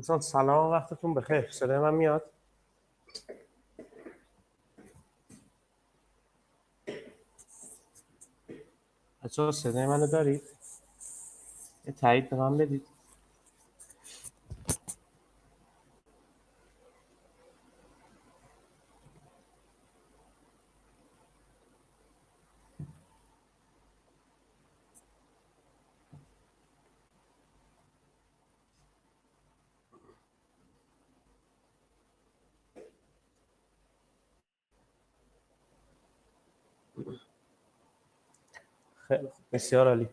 دوستان سلام وقتتون بخیر. صدای من میاد؟ بچه صدای منو دارید؟ یه تایید به من بدید. خیلی خوب بسیار عالی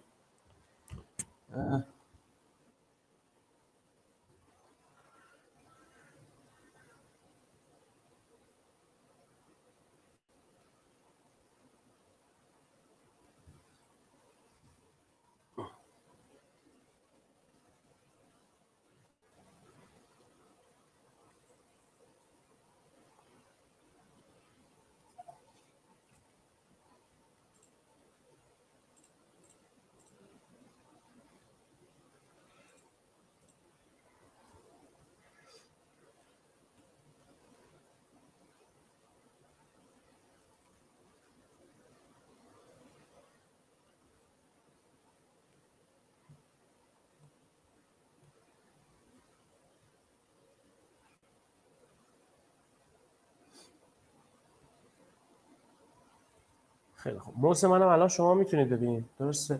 خیلی خوب. موس منم الان شما می‌تونید ببینید درسته.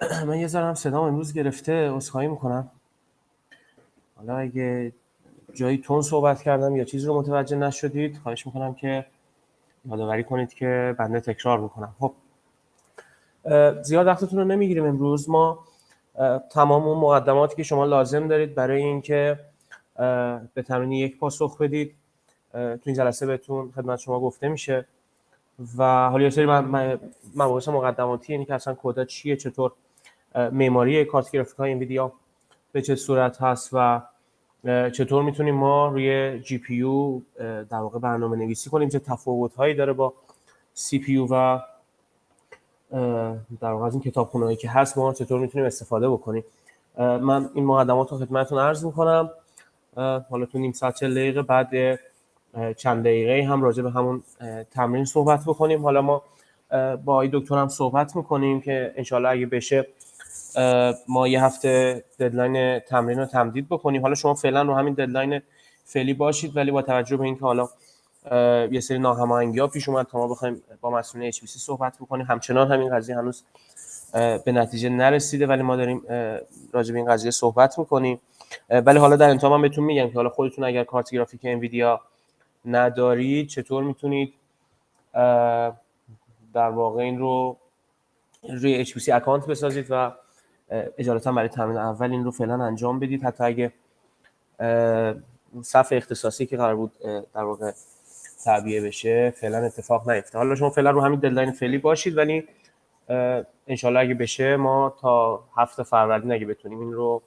من یه ذره هم صدام امروز گرفته عذرخواهی می‌کنم. حالا اگه جایی تون صحبت کردم یا چیزی رو متوجه نشدید خواهش می‌کنم که یادآوری کنید که بنده تکرار می‌کنم. خب. زیاد وقتتون رو نمی‌گیریم امروز. ما تمام اون مقدماتی که شما لازم دارید برای اینکه به تمرین یک پاسخ بدید تو این جلسه بهتون خدمت شما گفته میشه. و حالا یه سری مباحث مقدماتی یعنی که اصلا CUDA چیه چطور معماری کارت گرافیک های انویدیا به چه صورت هست و چطور می‌تونیم ما روی GPU در واقع برنامه نویسی کنیم چه تفاوت هایی داره با CPU و در واقع از این کتابخونه هایی که هست ما چطور می‌تونیم استفاده بکنیم. من این مقدمات رو خدمتتون عرض می‌کنم. حالا تو نیم ساعت دقیقه بعد چند دقیقه هم راجع به همون تمرین صحبت بکنیم. حالا ما با آقای دکتر هم صحبت می‌کنیم که انشالله اگه بشه ما یه هفته deadline تمرین رو تمدید بکنیم. حالا شما فعلا رو همین deadline فعلی باشید ولی با توجه به اینکه حالا یه سری ناهماهنگی ها پیش اومد تا ما بخوایم با مسئولین HPC صحبت بکنیم. همچنان همین قضیه هنوز به نتیجه نرسیده ولی ما داریم راجع به این قضیه صحبت می‌کنیم. ولی حالا در انتها من بهتون میگم که حالا خودتون اگر کارت گرافیک انویدیا ندارید چطور می‌تونید در واقع این رو روی HPC account بسازید و عجالتا برای تمرین اول این رو فعلا انجام بدید. حتی اگه صف اختصاصی که قرار بود در واقع تعبیه بشه فعلا اتفاق نیفته. حالا شما فعلا رو همین deadline فعلی باشید ولی انشالله اگه بشه ما تا هفته فروردین اگه بتونیم این رو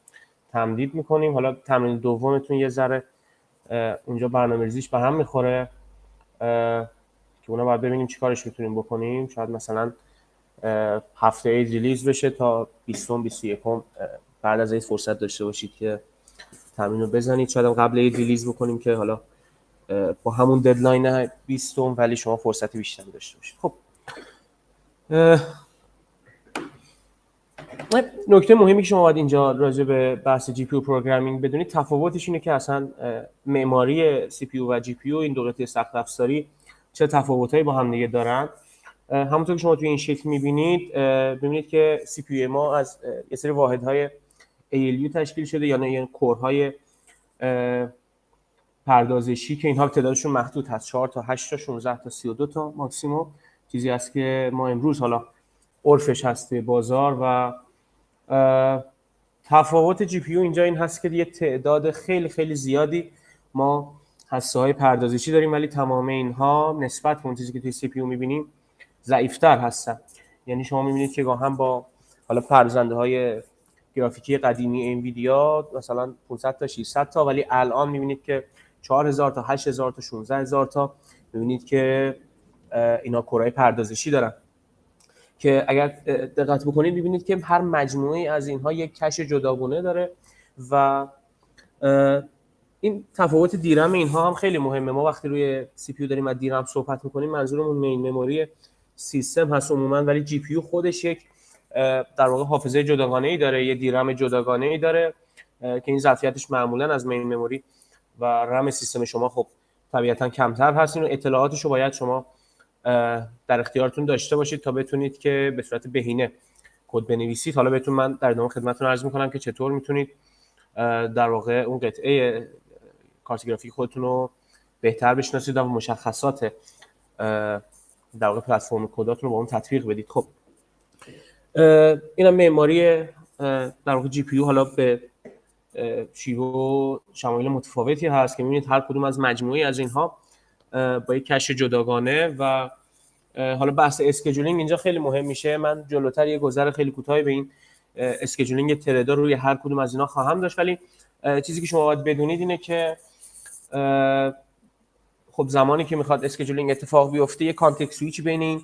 تمدید می‌کنیم. حالا تمرین دومتون یه ذره اونجا برنامه ریزیش به هم می‌خوره که اونا باید ببینیم چیکارش می‌تونیم بکنیم. شاید مثلا هفته ای release بشه تا 20 21 بعد از این فرصت داشته باشید که تمرین رو بزنید. شاید قبل عید release بکنیم که حالا با همون deadline 20 ولی شما فرصت بیشتری داشته باشید. خب. نکته مهمی که شما باید اینجا راجع به بحث GPU programming بدونید تفاوتش اینه که اصلا معماری CPU و GPU این دو قطعه سخت افزاری چه تفاوتایی با هم دیگه دارن. همونطور که شما توی این شکل می‌بینید ببینید که CPU ما از یه سری واحدهای ALU تشکیل شده یا نه core های پردازشی که اینها تعدادشون محدود هست. 4 تا 8 تا 16 تا 32 تا ماکسیموم. چیزی است که ما امروز حالا عرفش هست بازار و تفاوت جی پی اینجا این هست که یه تعداد خیلی خیلی زیادی ما هسته های پردازشی داریم ولی تمام اینها نسبت به اون چیزی که توی سی پی می‌بینیم ضعیفتر هستن. یعنی شما می‌بینید که هم با حالا پردازنده های گرافیکی قدیمی انویدیا مثلا 500 تا 600 تا ولی الان می‌بینید که 4000 تا 8000 تا 16000 تا می‌بینید که اینا core ای پردازشی دارن. که اگر دقت بکنید ببینید که هر مجموعه از اینها یک cache جداگونه داره و این تفاوت DRAM اینها هم خیلی مهمه. ما وقتی روی CPU داریم از DRAM صحبت می‌کنیم منظورمون main memory سیستم هست عموما ولی GPU خودش یک در واقع حافظه جداگانه ای داره یه DRAM جداگانه ای داره که این ظرفیتش معمولا از مین مموری و رم سیستم شما خب طبیعتا کمتر هست. این اطلاعاتش باید شما در اختیارتون داشته باشید تا بتونید که به صورت بهینه کد بنویسید. حالا بهتون من در ادامه خدمتتون عرض می‌کنم که چطور می‌تونید در واقع اون قطعه کارت خودتون رو بهتر بشناسید و مشخصات در واقع پلتفرم کداتون رو با اون تطبیق بدید. خب اینم معماری در واقع GPU حالا به شیوه و شمایل متفاوتی هست که می‌بینید هر کدوم از مجموعی از اینها. با یک cache جداگانه و حالا بحث scheduling اینجا خیلی مهم میشه. من جلوتر یه گذر خیلی کوتاهی به این scheduling thread ا روی هر کدوم از اینا خواهم داشت. ولی چیزی که شما باید بدونید اینه که خب زمانی که می‌خواد scheduling اتفاق بیفته یه context switch بین این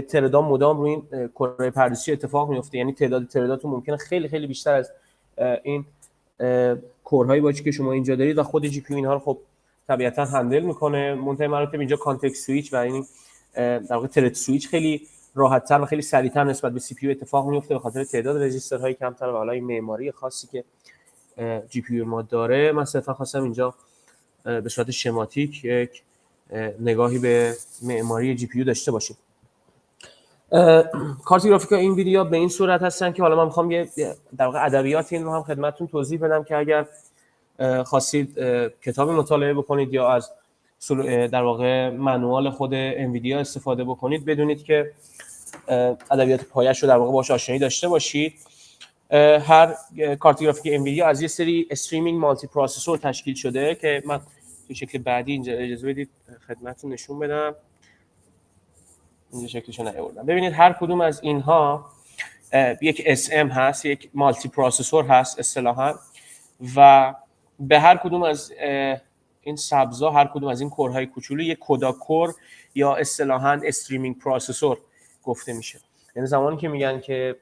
thread ا مدام روی این core پردازشی اتفاق میفته. یعنی تعداد thread اتون ممکنه خیلی خیلی بیشتر از این core هایی باشه که شما اینجا دارید و خود GPU اینها رو خب طبیعتا handle می‌کنه. منتهی مراتب اینجا context switch و این در واقع thread switch خیلی راحتتر و خیلی سریعتر نسبت به CPU اتفاق میفته به خاطر تعداد register های کمتر و حالا این معماری خاصی که GPU ما داره. من صرفا خواستم اینجا به صورت schematic یک نگاهی به معماری GPU داشته باشیم. کارت گرافیک انویدیا به این صورت هستن که حالا من می‌خوام یه در واقع ادبیات این رو هم خدمتتون توضیح بدم که اگر خواستید کتاب مطالعه بکنید یا از در واقع manual خود انویدیا استفاده بکنید. بدونید که ادبیات پایه‌ش رو در واقع باهاش آشنایی داشته باشید. هر کارت گرافیک انویدیا از یه سری streaming multiprocessor تشکیل شده که من به شکل بعدی اینجا اجازه بدید خدمتتون نشون بدم. اینجا شکلشو نیاوردم. ببینید هر کدوم از اینها یک SM هست یک multiprocessor هست اصطلاحا و به هر کدوم از این سبزا هر کدوم از این core های کوچولو یک CUDA core یا اصطلاحا streaming processor گفته میشه. یعنی زمانی که میگن که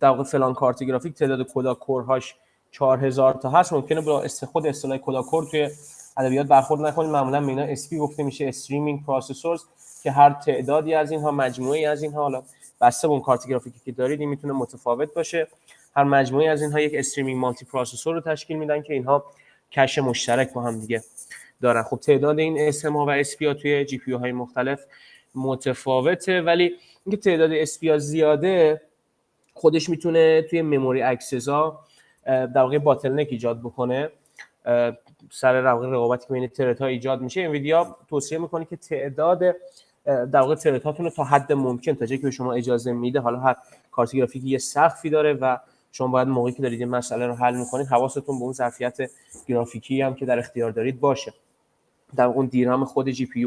در واقع فلان کارت گرافیک تعداد CUDA core هاش 4000 تا هست ممکنه با خود اصطلاح CUDA core توی ادبیات برخورد نکنید معمولا همینا SP گفته میشه streaming processors که هر تعدادی از اینها مجموعی از اینها حالا بسته به اون کارت گرافیکی که دارید این می‌تونه متفاوت باشه. هر مجموعی از اینها یک streaming multiprocessor رو تشکیل میدن که اینها cache مشترک با هم دیگه دارن. خب تعداد این SM ها و SP توی GPU های مختلف متفاوته ولی اینکه تعداد SP زیاده خودش می‌تونه توی memory access ها در واقع bottleneck ایجاد بکنه. سر واقع رقابتی که بین thread ها ایجاد میشه NVIDIA توصیه می‌کنه که تعداد در واقع thread رو تا حد ممکن تا جایی که به شما اجازه میده حالا هر کارت گرافیکی یه سقفی داره و شما باید موقعی که دارید این مسئله رو حل می‌کنید حواستون به اون ظرفیت گرافیکی هم که در اختیار دارید باشه. در اون DRAM خود GPU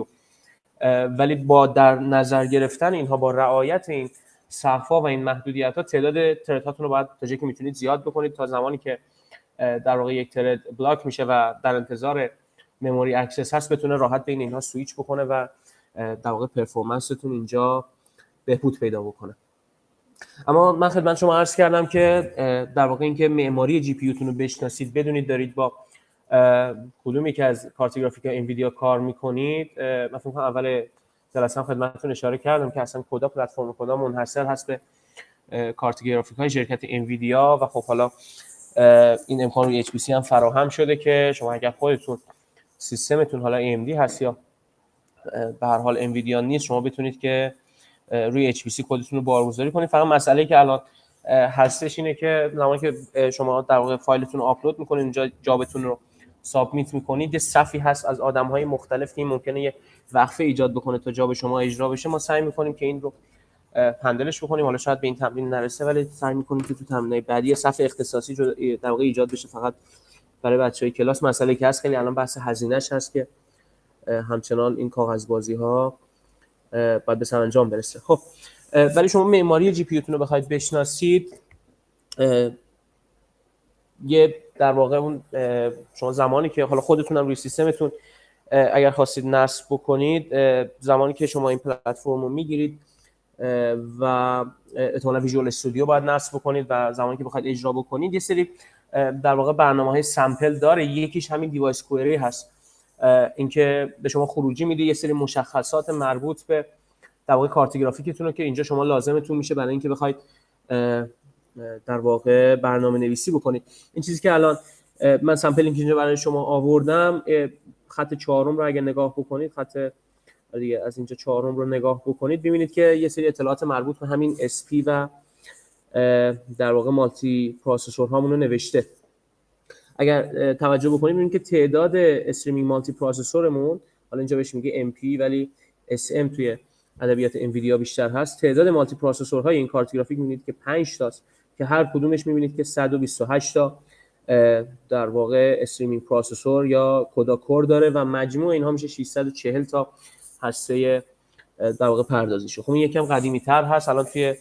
ولی با در نظر گرفتن اینها با رعایت این سقفا و این محدودیت ها تعداد thread رو باید تا جایی که می‌تونید زیاد بکنید تا زمانی که در واقع یک thread block میشه و در انتظار memory access هست بتونه راحت بین اینها سویچ بکنه و در واقع performance تون اینجا بهبود پیدا بکنه. اما من خدمت شما عرض کردم که در واقع اینکه معماری GPU رو بشناسید بدونید دارید با کدومی که از کارت گرافیک انویدیا کار می‌کنید من فکر اول جلسه خدمتتون اشاره کردم که اصلا کدا پلتفرم کدا منحصر هست به کارت گرافیک های شرکت انویدیا و خب حالا این امکان روی HPC هم فراهم شده که شما اگر خودتون سیستمتون حالا AMD هست یا به هر حال انویدیا نیست شما بتونید که روی HPC کدتون رو بارگذاری کنید. فقط مسئله که الان هستش اینه که زمانی که شما در واقع فایلتون رو آپلود می‌کنید اینجا جابتون رو سابمیت می‌کنید یه صفی هست از آدم های مختلف که ممکنه یه وقفه ایجاد بکنه تا جاب شما اجرا بشه. ما سعی می‌کنیم که این رو هندلش بکنیم. حالا شاید به این تمرین نرسه ولی سعی می‌کنیم که تو تمرین بعدی صف اختصاصی در واقع ایجاد بشه. فقط برای بچه های کلاس مسئله که هست خیلی الان بحث هزینهش هست که همچنان این کاغذبازی ها باید به سرانجام برسه. خب ولی شما معماری GPU رو بخواید بشناسید یه در واقع اون شما زمانی که حالا خودتون هم روی سیستمتون اگر خواستید نصب بکنید زمانی که شما این پلتفرم رو می‌گیرید و احتمالا Visual Studio باید نصب بکنید و زمانی که بخواید اجرا بکنید یه سری در واقع برنامه های sample داره. یکیش همین device query هست. اینکه به شما خروجی میده یه سری مشخصات مربوط به در واقع کارت گرافیکتون رو که اینجا شما لازمتون میشه برای اینکه بخواید در واقع برنامه نویسی بکنید. این چیزی که الان من sample اینجا برای شما آوردم خط چهارم رو اگر نگاه بکنید خط دیگه از اینجا چهارم رو نگاه بکنید ببینید که یه سری اطلاعات مربوط به همین SP و در واقع multiprocessor هامون رو نوشته. اگر توجه بکنید ببینید که تعداد streaming multiprocessor مون حالا اینجا بهش میگه MP ولی SM توی ادبیات NVIDIA بیشتر هست. تعداد multiprocessor های این کارت گرافیک می‌بینید که 5 تاست که هر کدومش می‌بینید که 128 تا در واقع streaming processor یا CUDA core داره و مجموع اینها میشه 640 تا هسته در واقع پردازیشه خب این یکم قدیمی تر هست. الان توی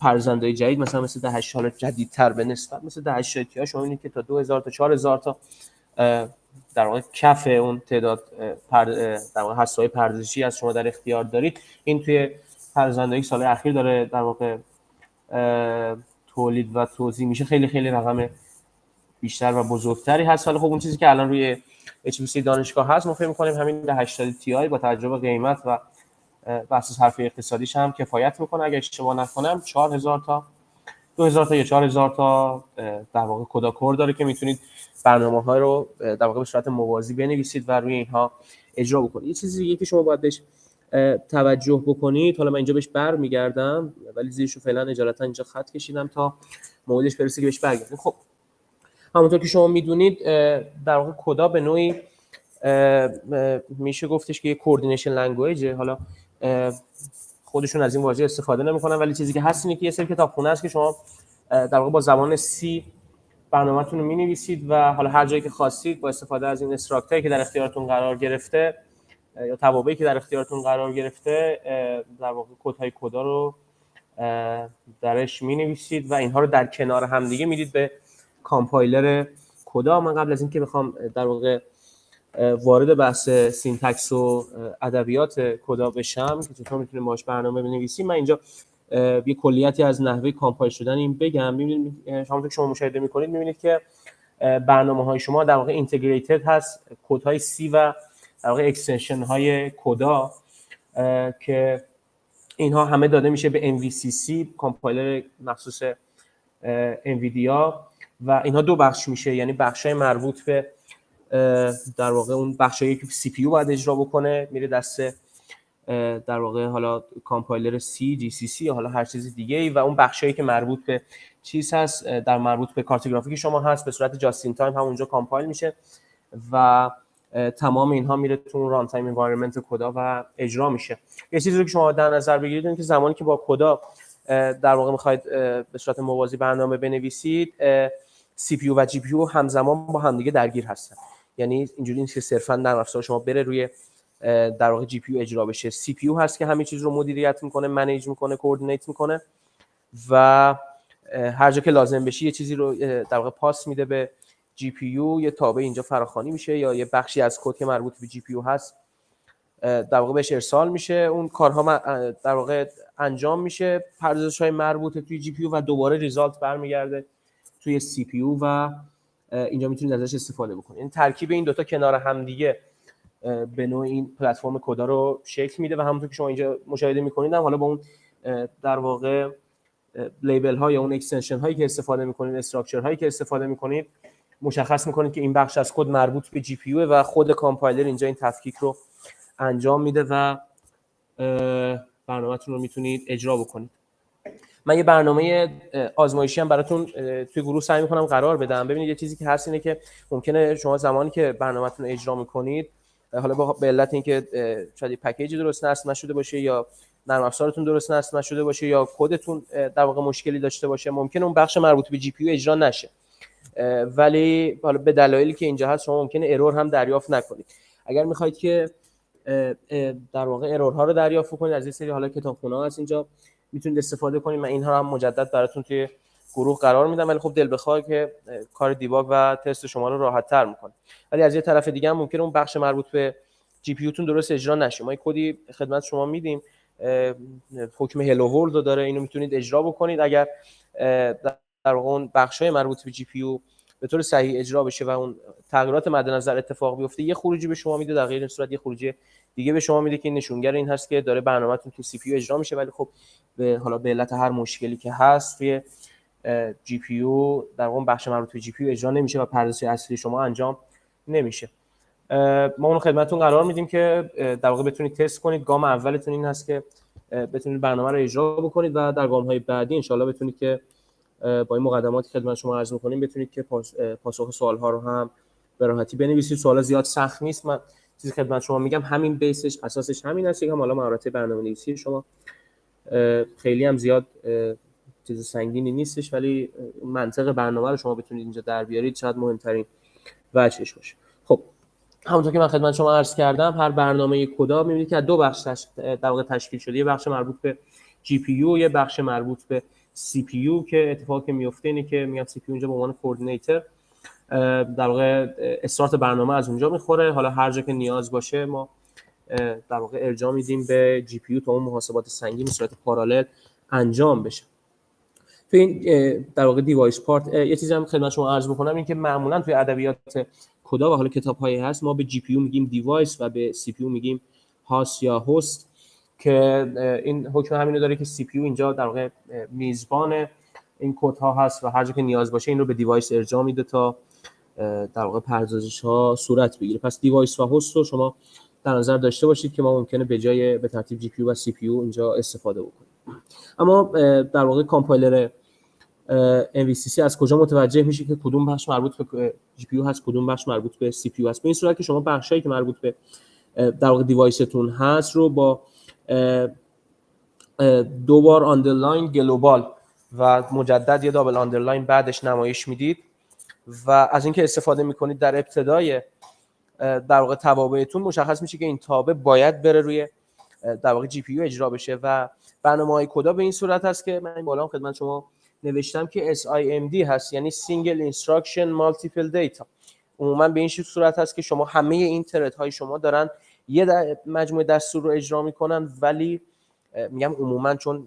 version های جدید مثلا مثل ده حالا جدیدتر به نسبت مثل ده تی ها شما می‌بینید که تا 2000 تا 4000 تا در واقع کف اون تعداد در واقع هسته پردازشی از شما در اختیار دارید. این توی پرزندهای سال اخیر داره در واقع تولید و توزیع میشه خیلی خیلی رقم بیشتر و بزرگتری هست. حالا خب اون چیزی که الان روی HPC دانشگاه هست ما فکر می‌کنیم همین ده 80 تی آی با تجربه قیمت و بحث حرف اقتصادیش هم کفایت می‌کنه اگه اشتباه نکنم 4000 تا 2000 تا یا 4000 تا در واقع کدا کور داره که می‌تونید برنامه ها رو در واقع به صورت موازی بنویسید و روی اینها اجرا بکنید. یه چیزی که شما باید بهش توجه بکنید حالا من اینجا بهش بر میگردم ولی زیرش رو فعلا اجالتا اینجا خط کشیدم تا موردش برسه که بهش برگردیم. خب همونطور که شما می‌دونید در واقع کدا به نوعی میشه گفتش که یه کوردینیشن لنگویجه حالا خودشون از این واژه استفاده نمی‌کنن. ولی چیزی که هست اینه که یه سری کتابخونه است که شما در واقع با زبان C برنامه‌تون رو می‌نویسید و حالا هر جایی که خواستید با استفاده از این struct هایی که در اختیارتون قرار گرفته یا توابعی که در اختیارتون قرار گرفته در واقع کدهای CUDA رو درش می‌نویسید و اینها رو در کنار هم دیگه می‌دید به کامپایلر CUDA. من قبل از اینکه بخوام در واقع وارد بحث syntax و ادبیات CUDA بشم که چطور می‌تونیم باش برنامه بنویسیم. من اینجا یه کلیتی از نحوه کامپایل شدن این بگم. می‌بینید شما که شما مشاهده می‌کنید می‌بینید که برنامه های شما در واقع integrated هست کد های C و در واقع extension های CUDA که اینها همه داده میشه به NVCC کامپایلر مخصوص NVIDIA و اینها دو بخش میشه یعنی بخش های مربوط به در واقع اون بخشایی که CPU باید اجرا بکنه میره دست در واقع حالا کامپایلر C GCC حالا هر چیز دیگه ای و اون بخشایی که مربوط به چیز هست در مربوط به کارت گرافیک شما هست به صورت just in time همونجا کامپایل میشه و تمام اینها میره تو runtime environment CUDA و اجرا میشه. یه چیزی رو که شما در نظر بگیرید این که زمانی که با CUDA در واقع می‌خواید به صورت موازی برنامه بنویسید CPU و GPU همزمان با همدیگه درگیر هستن. یعنی اینجوری نیست که صرفا نرم افزار شما بره روی در واقع GPU اجرا بشه. CPU هست که همه چیز رو مدیریت می‌کنه manage می‌کنه coordinate می‌کنه و هر جا که لازم بشه یه چیزی رو در واقع pass میده به GPU. یه تابع اینجا فراخوانی میشه یا یه بخشی از کد که مربوط به GPU هست در واقع بهش ارسال میشه. اون کارها در واقع انجام میشه. پردازش های مربوط توی GPU و دوباره result برمیگرده توی CPU و اینجا می‌تونید ازش استفاده بکنید. این ترکیب این دوتا کنار هم دیگه به نوع این پلتفرم CUDA رو شکل میده و همونطور که شما اینجا مشاهده می‌کنید هم حالا با اون در واقع label ها یا اون extension هایی که استفاده می‌کنید structure هایی که استفاده می‌کنید مشخص می‌کنید که این بخش از کد مربوط به GPU و خود کامپایلر اینجا این تفکیک رو انجام میده و برنامهتون رو می‌تونید اجرا بکنید. من یه برنامه آزمایشی هم براتون توی گروه سعی می‌کنم قرار بدم. ببینید یه چیزی که هست اینه که ممکنه شما زمانی که برنامهتون اجرا می‌کنید حالا به علت اینکه شاید پکیجی درست نصب نشده باشه یا نرم افزارتون درست نصب نشده باشه یا کدتون در واقع مشکلی داشته باشه ممکنه اون بخش مربوط به جی پی اجرا نشه. ولی حالا به دلایلی که اینجا هست شما ممکنه ارور هم دریافت نکنید. اگر می‌خواید که در واقع error ها رو دریافت کنید از این سری حالا کتابخونه هست اینجا. می‌تونید استفاده کنید. من اینها رو هم مجدد براتون توی گروه قرار میدم. ولی خب دل بخواه که کار debug و تست شما رو راحت تر می‌کنه. ولی از یه طرف دیگه هم ممکنه اون بخش مربوط به GPU تون درست اجرا نشه. ما کدی خدمت شما میدیم. حکم hello world داره. اینو می‌تونید اجرا بکنید. اگر در اون بخشای مربوط به GPU به طور صحیح اجرا بشه و اون تغییرات مد نظر اتفاق بیفته یه خروجی به شما میده در غیر این صورت یه خروجی دیگه به شما میده که نشونگر این هست که داره برنامهتون تو CPU اجرا میشه. ولی خب به حالا به علت هر مشکلی که هست توی GPU در اون بخش مربوط به GPU اجرا نمیشه و پردازش اصلی شما انجام نمیشه. ما اون خدمتتون قرار میدیم که در واقع بتونید تست کنید. گام اولتون این هست که بتونید برنامه رو اجرا بکنید و در گام های بعدی انشالله بتونید که با این مقدماتی خدمت شما عرض می‌کنیم بتونید که پاسخ سوال ها رو هم به راحتی بنویسید. سوال زیاد سخت نیست. من چیزی خدمت شما میگم همین بیسش اساسش همین هست که حالا مهارت برنامه‌نویسی شما. خیلی هم زیاد چیز سنگینی نیستش ولی منطق برنامه رو شما بتونید اینجا در بیارید. شاید مهمترین وجهش باشه. خب همونطور که من خدمت شما عرض کردم هر برنامه کدا می‌بینید که دو بخش در واقع تشکیل شده. یه بخش مربوط به GPU یه بخش مربوط به CPU که اتفاقی میفته اینه که میگم CPU اونجا به عنوان coordinator در واقع استارت برنامه از اونجا می‌خوره. حالا هر جا که نیاز باشه ما در واقع ارجاع میدیم به GPU تا اون محاسبات سنگین به صورت parallel انجام بشه. تو این در واقع device part یه چیزی هم خدمت شما عرض بکنم این که معمولا توی ادبیات CUDA و حالا کتاب هست ما به GPU میگیم device و به CPU میگیم host یا host که این حکم همینو داره که CPU اینجا در واقع میزبان این کد ها هست و هر جا که نیاز باشه این رو به device ارجاع میده تا در واقع پردازش ها صورت بگیره. پس device و host رو شما در نظر داشته باشید که ما ممکنه به جای به ترتیب GPU و CPU اینجا استفاده بکنیم. اما در واقع compiler NVCC از کجا متوجه میشه که کدوم بخش مربوط به GPU هست کدوم بخش مربوط به CPU هست؟ به این صورت که شما بخشایی که مربوط به در واقع device تون هست رو با دو بار underline global و مجدد یه double underline بعدش نمایش می‌دید و از اینکه استفاده می‌کنید در ابتدای در واقع توابعتون مشخص میشه که این تابع باید بره روی در واقع GPU اجرا بشه و برنامه های CUDA به این صورت هست که من بالا خدمت شما نوشتم که SIMD هست یعنی Single Instruction Multiple Data. عموما به این صورت هست که شما همه این thread های شما دارن یه مجموعه دستور رو اجرا می‌کنن ولی میگم عموما چون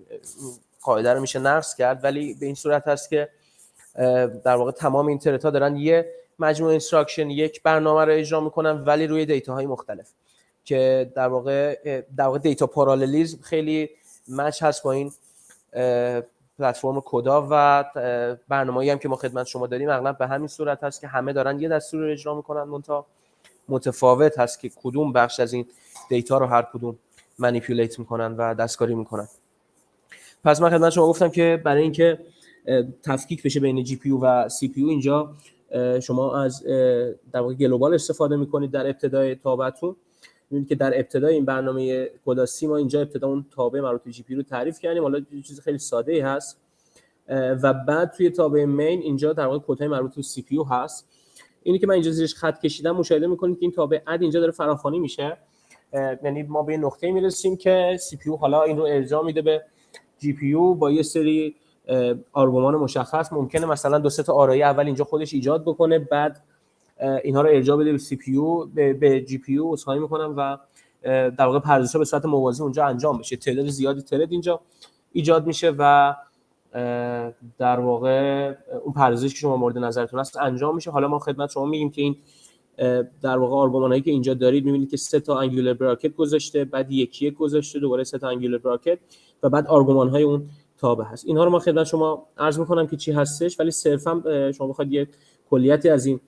قاعده رو میشه نقض کرد ولی به این صورت هست که در واقع تمام این thread ها دارن یه مجموعه instruction یک برنامه رو اجرا می‌کنن ولی روی data های مختلف که در واقع در واقع data parallelism خیلی match هست با این platform CUDA و برنامه‌ای هم که ما خدمت شما داریم اغلب به همین صورت هست که همه دارن یه دستور رو اجرا می‌کنن منتها متفاوت هست که کدوم بخش از این data رو هر کدوم manipulate می‌کنن و دستکاری می‌کنن. پس من خدمت شما گفتم که برای اینکه تفکیک بشه بین GPU و CPU اینجا شما از در واقع global استفاده می‌کنید در ابتدای تابعتون می‌بینید که در ابتدای این برنامه CUDA C ما اینجا ابتدا اون تابع مربوط به GPU رو تعریف کردیم. حالا یه چیز خیلی ساده ای هست و بعد توی تابع main اینجا در واقع کدهای مربوط به CPU هست. اینی که من اینجا زیرش خط کشیدم مشاهده می‌کنید که این تابع add اینجا داره فراخوانی میشه. یعنی ما به نقطه می‌رسیم که CPU حالا این رو ارجاع میده به GPU با یه سری argument مشخص. ممکنه مثلا دو سه تا آرایه اول اینجا خودش ایجاد بکنه بعد اینها رو ارجاع بده به CPU به, GPU می‌کنم و در واقع پردازش به صورت موازی اونجا انجام بشه. تعداد زیادی thread اینجا ایجاد میشه و در واقع اون پردازشی که شما مورد نظرتون هست انجام میشه. حالا ما خدمت شما میگیم که این در واقع آرگومانایی که اینجا دارید می‌بینید که سه تا انگولر براکت گذاشته بعد یکی گذاشته دوباره سه تا انگولر براکت و بعد آرگومان های اون تابع هست. اینها رو ما خدمت شما عرض می‌کنم که چی هستش ولی صرفا شما بخواید یه کلیتی از این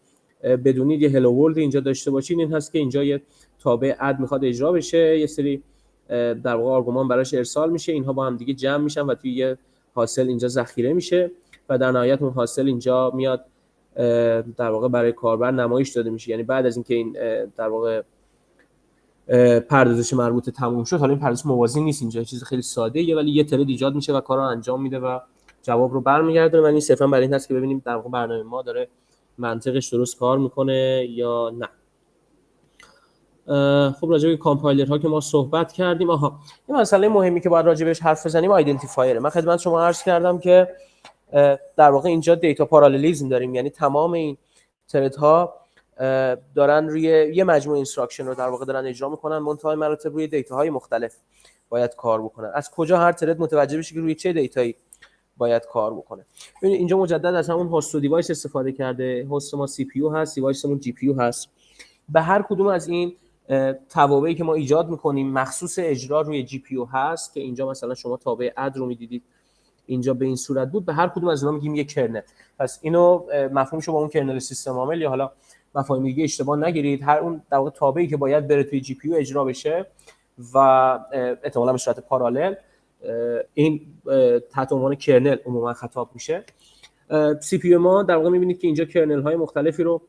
بدونید یه هلو ورلد اینجا داشته باشین. این هست که اینجا یه تابع اد می‌خواد اجرا بشه. یه سری در واقع آرگومان براش ارسال میشه. اینها با هم دیگه جمع میشن و توی یه حاصل اینجا ذخیره میشه و در نهایت اون حاصل اینجا میاد در واقع برای کاربر نمایش داده میشه. یعنی بعد از اینکه این در واقع پردازش مربوطه تموم شد حالا این پردازش موازی نیست. اینجا چیز خیلی ساده یه ولی یه ترد ایجاد میشه و کار انجام میده و جواب رو برمیگردونه و این صرفا برای این هست که ببینیم در واقع برنامه ما داره منطقش درست کار می‌کنه یا نه؟ خب راجع به کامپایلر ها که ما صحبت کردیم آها. این مسئله مهمی که باید راجع بهش حرف بزنیم identifier من خدمت شما عرض کردم که در واقع اینجا data parallelism داریم. یعنی تمام این thread ها دارن روی یه مجموعه instruction رو در واقع دارن اجرا می‌کنن منتهای مراتب روی data های مختلف باید کار بکنن. از کجا هر thread متوجه بشه که روی چه data یی باید کار بکنه. ببینید اینجا مجدد از همون host device استفاده کرده. host ما CPU هست device مون GPU هست. به هر کدوم از این توابعی که ما ایجاد می‌کنیم مخصوص اجرا روی GPU هست که اینجا مثلا شما تابع add رو می‌دیدید. اینجا به این صورت بود. به هر کدوم از اینا میگیم یک kernel. پس اینو مفهومشو با اون kernel سیستم عامل یا حالا مفاهیم دیگه اشتباه نگیرید. هر اون در واقع تابعی که باید بره توی GPU اجرا بشه و احتمالاً به صورت parallel این تحت عنوان kernel عموما خطاب میشه. CPU ما در واقع می‌بینید که اینجا kernel های مختلفی رو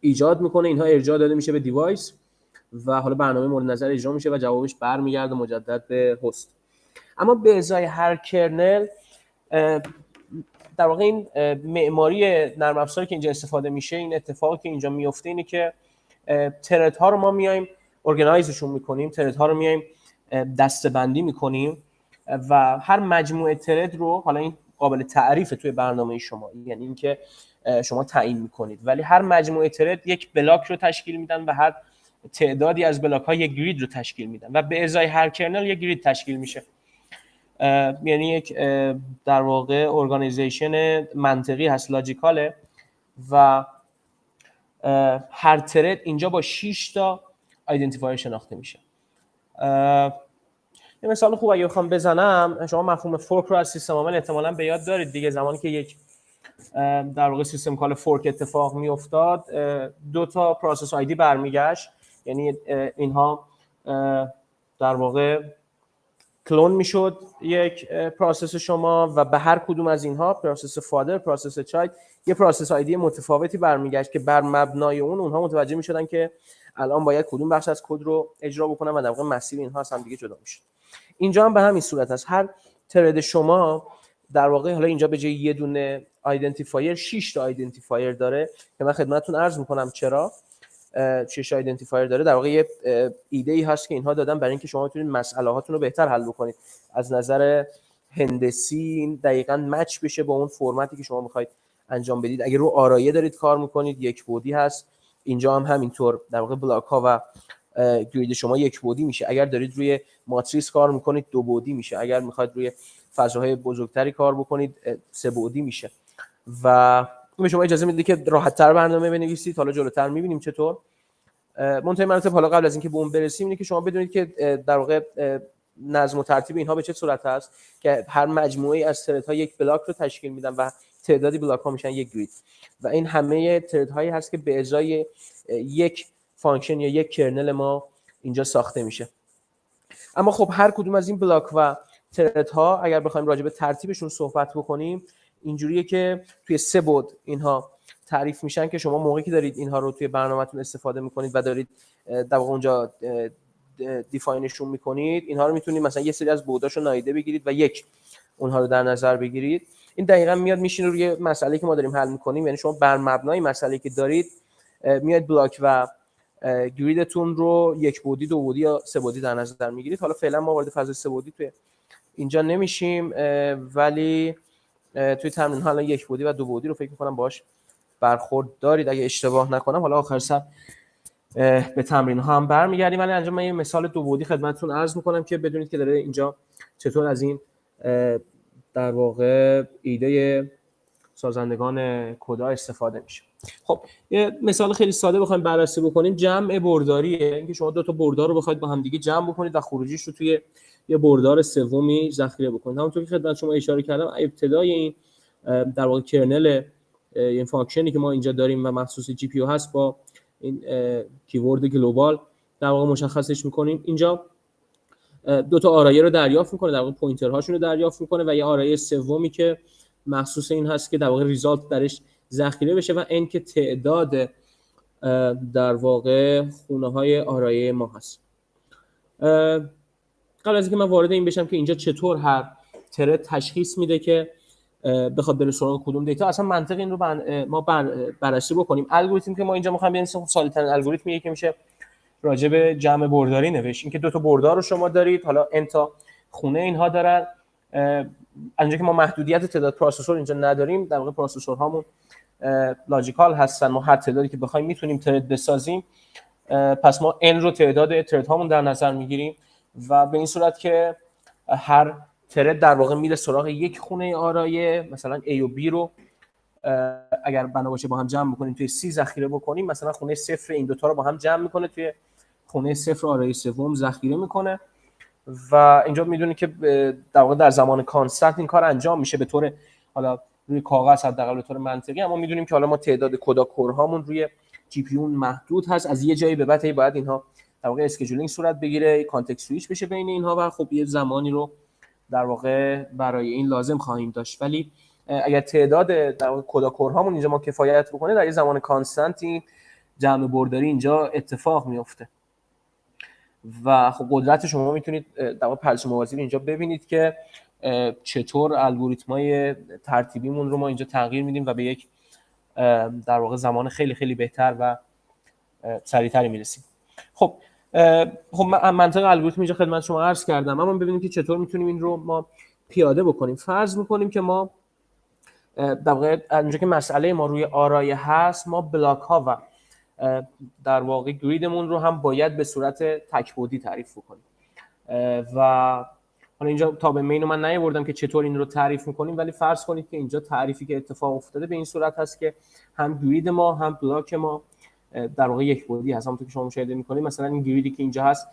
ایجاد می‌کنه. اینها ارجاع داده میشه به device و حالا برنامه مورد نظر اجرا میشه و جوابش برمیگرده مجدد به host. اما به ازای هر kernel در واقع این معماری نرم افزاری که اینجا استفاده میشه این اتفاقی که اینجا میفته اینه که thread ها رو ما میایم organize شون می‌کنیم thread ها رو میایم دسته‌بندی می‌کنیم. و هر مجموعه thread رو حالا این قابل تعریف توی برنامه شما یعنی اینکه شما تعیین می‌کنید. ولی هر مجموعه thread یک block رو تشکیل میدن و هر تعدادی از block ها یک grid رو تشکیل میدن و به ازای هر kernel یک grid تشکیل میشه. یعنی یک در واقع organization منطقی هست logical ه و هر thread اینجا با 6 تا identifier شناخته میشه. یه مثال خوب اگه بخوام بزنم شما مفهوم fork رو از سیستم عامل احتمالاً به یاد دارید دیگه. زمانی که یک در واقع system call fork اتفاق می افتاد دو تا process ID برمیگشت. یعنی اینها در واقع کلون می‌شد یک process شما و به هر کدوم از اینها process father process child یه process ID متفاوتی برمیگشت که بر مبنای اون اونها متوجه می‌شدن که الان باید کدوم بخش از کد رو اجرا بکنن و در واقع مسیر اینها از هم دیگه جدا میشه. اینجا هم به همین صورت است هر thread شما در واقع حالا اینجا به جای یه دونه identifier 6 تا identifier داره که من خدمتتون عرض می‌کنم. چرا؟ 6 identifier داره. در واقع یه ایده ای هست که اینها دادن برای اینکه شما بتونید مسئله هاتون رو بهتر حل بکنید. از نظر هندسی دقیقا match بشه با اون فرمتی که شما می‌خواید انجام بدید. اگر رو آرایه دارید کار می‌کنید یک بودی هست. اینجا هم همینطور در واقع بلاک ها و گرید شما یک بودی میشه. اگر دارید روی ماتریس کار می‌کنید دو بودی میشه. اگر می‌خواید روی فضاهای بزرگتری کار بکنید سه بودی میشه. و به شما اجازه میده که راحت تر برنامه بنویسید. حالا جلوتر می‌بینیم چطور. منتهی مراتب حالا قبل از اینکه به اون برسیم اینه که شما بدونید که در واقع نظم و ترتیب اینها به چه صورت هست که هر مجموعه از thread ها یک block رو تشکیل میدن و تعدادی block ها میشن یک grid. و این همه thread هایی هست که به ازای یک function یا یک kernel ما اینجا ساخته میشه. اما خب هر کدوم از این block و thread ها اگر بخوایم راجع به ترتیبشون صحبت بکنیم اینجوریه که توی سه بعد اینها تعریف میشن که شما موقعی که دارید اینها رو توی برنامهتون استفاده می‌کنید و دارید در اونجا دیفاینشون می‌کنید اینها رو می‌تونید مثلا یه سری از بوداشو نایده بگیرید و یک اونها رو در نظر بگیرید. این دقیقا میاد میشینه روی مسئله که ما داریم حل می‌کنیم. یعنی شما بر مبنای مسئله که دارید میاد بلاک و گریدتون رو یک بودی دو بودی یا سه بودی در نظر می‌گیرید. حالا فعلا ما وارد فاز سه بودی توی اینجا نمیشیم ولی توی تمرین حالا یک بودی و دو بودی رو فکر می‌کنم باش برخورد دارید. اگه اشتباه نکنم حالا آخر سر به تمرین ها هم برمیگردیم. ولی انجام من یه مثال دو بودی خدمتتون عرض می‌کنم که بدونید که داره اینجا چطور از این در واقع ایده سازندگان کدا استفاده میشه. خب یه مثال خیلی ساده بخوایم بررسی بکنیم. جمع برداریه. اینکه شما دو تا بردار رو بخواید با هم دیگه جمع بکنید و خروجیش رو توی یه بردار سومی ذخیره بکنید. همونطور که خدمت شما اشاره کردم ابتدای این در واقع کرنل این function ی که ما اینجا داریم و مخصوص GPU هست با این keyword global در واقع مشخصش می‌کنیم. اینجا دو تا آرایه رو دریافت می‌کنه در واقع pointer هاشون رو دریافت می‌کنه و یه آرایه سومی که مخصوص این هست که در واقع result درش ذخیره بشه و این که تعداد در واقع خونه های آرایه ما هست. قبل از اینکه من وارد این بشم که اینجا چطور هر thread تشخیص میده که بخواد بره سراغ کدوم data اصلا منطق این رو ما بررسی بکنیم. الگوریتم که ما اینجا می‌خوایم بنویسیم ساده ترین الگوریتمیه که میشه راجع به جمع برداری نوشت. اینکه دو تا بردار رو شما دارید حالا n تا خونه اینها دارن. اینجا که ما محدودیت تعداد processor اینجا نداریم در واقع processor هامون logical هستن. ما هر تعدادی که بخوایم می‌تونیم thread بسازیم. پس ما n رو تعداد thread هامون در نظر می‌گیریم و به این صورت که هر thread در واقع میره سراغ یک خونه آرایه مثلا A و B رو. اگر بنا باشه با هم جمع بکنیم توی C ذخیره بکنیم مثلا خونه صفر این دوتا رو با هم جمع می‌کنه توی خونه صفر آرایه سوم ذخیره می‌کنه. و اینجا می‌دونید که در واقع در زمان constant این کار انجام میشه به طور حالا روی کاغذ حداقل به طور منطقی اما می‌دونیم که حالا ما تعداد CUDA core هامون روی GPU محدود هست. از یه جایی به بعد باید اینها در واقع scheduling صورت بگیره context switch بشه بین اینها و خب یه زمانی رو در واقع برای این لازم خواهیم داشت. ولی اگر تعداد در واقع CUDA core هامون اینجا ما کفایت بکنه در یه زمان constant این جمع برداری اینجا اتفاق میفته و خب قدرت شما می‌تونید در پردازش موازی اینجا ببینید که چطور الگوریتمای ترتیبیمون رو ما اینجا تغییر میدیم و به یک در واقع زمان خیلی خیلی بهتر و سریعتری می‌رسیم. خب خب منطق الگوریتم اینجا خدمت شما عرض کردم. اما ببینیم که چطور می‌تونیم این رو ما پیاده بکنیم. فرض می‌کنیم که ما در واقع اونجا که مسئله ما روی آرایه هست ما بلاک ها و در واقع گریدمون رو هم باید به صورت تکبودی تعریف کنیم و حالا اینجا تا به مینو من نیاوردم که چطور این رو تعریف می‌کنیم ولی فرض کنید که اینجا تعریفی که اتفاق افتاده به این صورت هست که هم گرید ما هم بلاک ما در واقع یک بودی هست. همونطور که شما مشاهده می‌کنید مثلا این گریدی که اینجا هست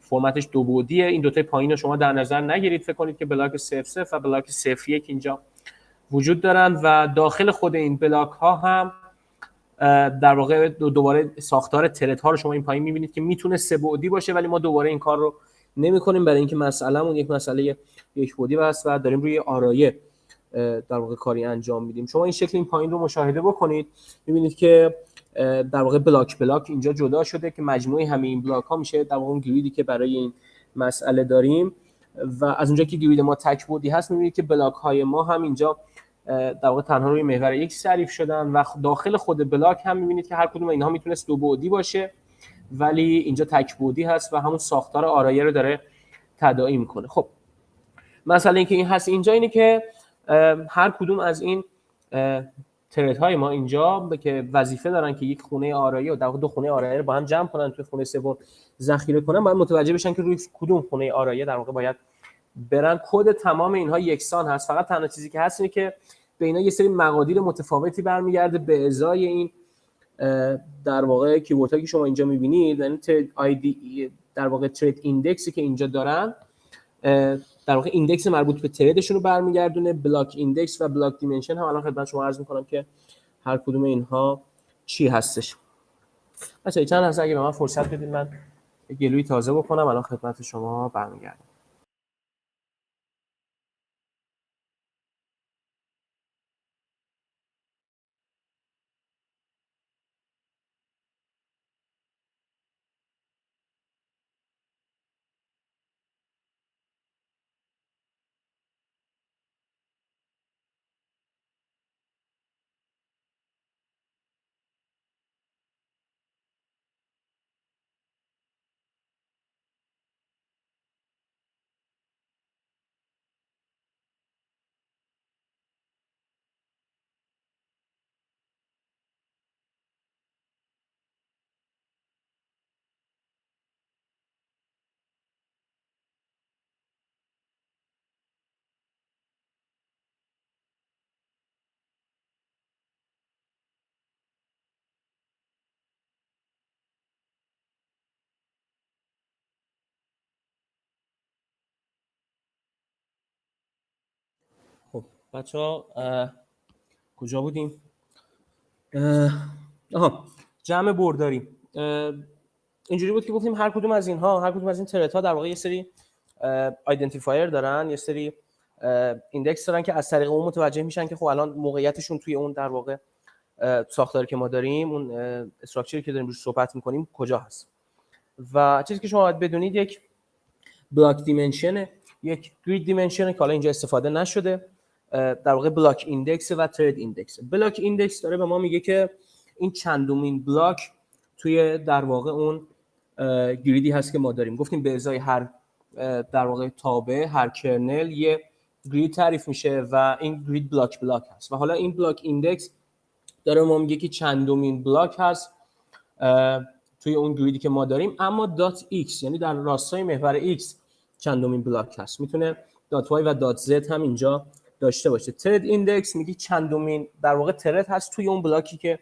فرمتش دو بودیه. این دوتای پایین رو شما در نظر نگیرید. فکر کنید که بلاک صفر صفر و بلاک صفر یک اینجا وجود دارن و داخل خود این بلاک ها هم در واقع دوباره ساختار ترت ها رو شما این پایین می‌بینید که می‌تونه سه بعدی باشه ولی ما دوباره این کار رو نمی کنیم برای اینکه مسئلهمون یک مسئله یک بودی هست و داریم روی آرایه در واقع کاری انجام میدیم. شما این شکل این پایین رو مشاهده بکنید می‌بینید که در واقع بلاک بلاک اینجا جدا شده که مجموعه همه این بلاک ها میشه در واقع اون گریدی که برای این مسئله داریم. و از اونجا که گرید ما تک بودی هست می‌بینید که بلاک های ما هم اینجا در واقع تنها روی محور یک تعریف شدن و داخل خود بلاک هم می‌بینید که هر کدوم اینها می‌تونست دو بعدی باشه ولی اینجا تک بودی هست و همون ساختار آرایه رو داره تداعی می‌کنه. خب مسئله اینکه این هست اینجا اینه که هر کدوم از این ترت های ما اینجا که وظیفه دارن که یک خونه آرایه و در دو خونه آرایه رو با هم جمع کنن توی خونه سوم ذخیره کنن. باید متوجه بشن که روی کدوم خونه آرایه در واقع باید برن. کد تمام اینها یکسان هست. فقط تنها چیزی که هست اینه که به اینا یه سری مقادیر متفاوتی برمیگرده به ازای این در واقع کیورد که شما اینجا می‌بینید یعنی در واقع thread index ی که اینجا دارن در واقع index مربوط به thread شون رو برمیگردونه. block index و block dimension هم الان خدمت شما عرض می‌کنم که هر کدوم اینها چی هستش. بچه‌ها چند لحظه اگه به من فرصت بدید من گلویی تازه بکنم. الان خدمت شما برمیگردم. بچه ها کجا بودیم؟ آها جمع برداری اینجوری بود که گفتیم هر کدوم از اینها هر کدوم از این thread ها در واقع یه سری identifier دارن یه سری index دارن که از طریق اون متوجه میشن که خب الان موقعیتشون توی اون در واقع ساختاری که ما داریم اون structure ی که داریم روش صحبت می‌کنیم کجا هست. و چیزی که شما باید بدونید یک block dimension یک grid dimension که حالا اینجا استفاده نشده. در واقع block index و thread index. block index داره به ما میگه که این چندمین block توی در واقع اون گریدی هست که ما داریم. گفتیم به ازای هر در واقع تابع هر kernel یه grid تعریف میشه و این grid بلاک بلاک هست. و حالا این block index داره ما میگه که چندمین block هست توی اون grid ی که ما داریم. اما dot x یعنی در راستای محور x چندمین block هست. می‌تونه dot y و dot z هم اینجا داشته باشه. thread index میگه چندمین در واقع thread هست توی اون block ی که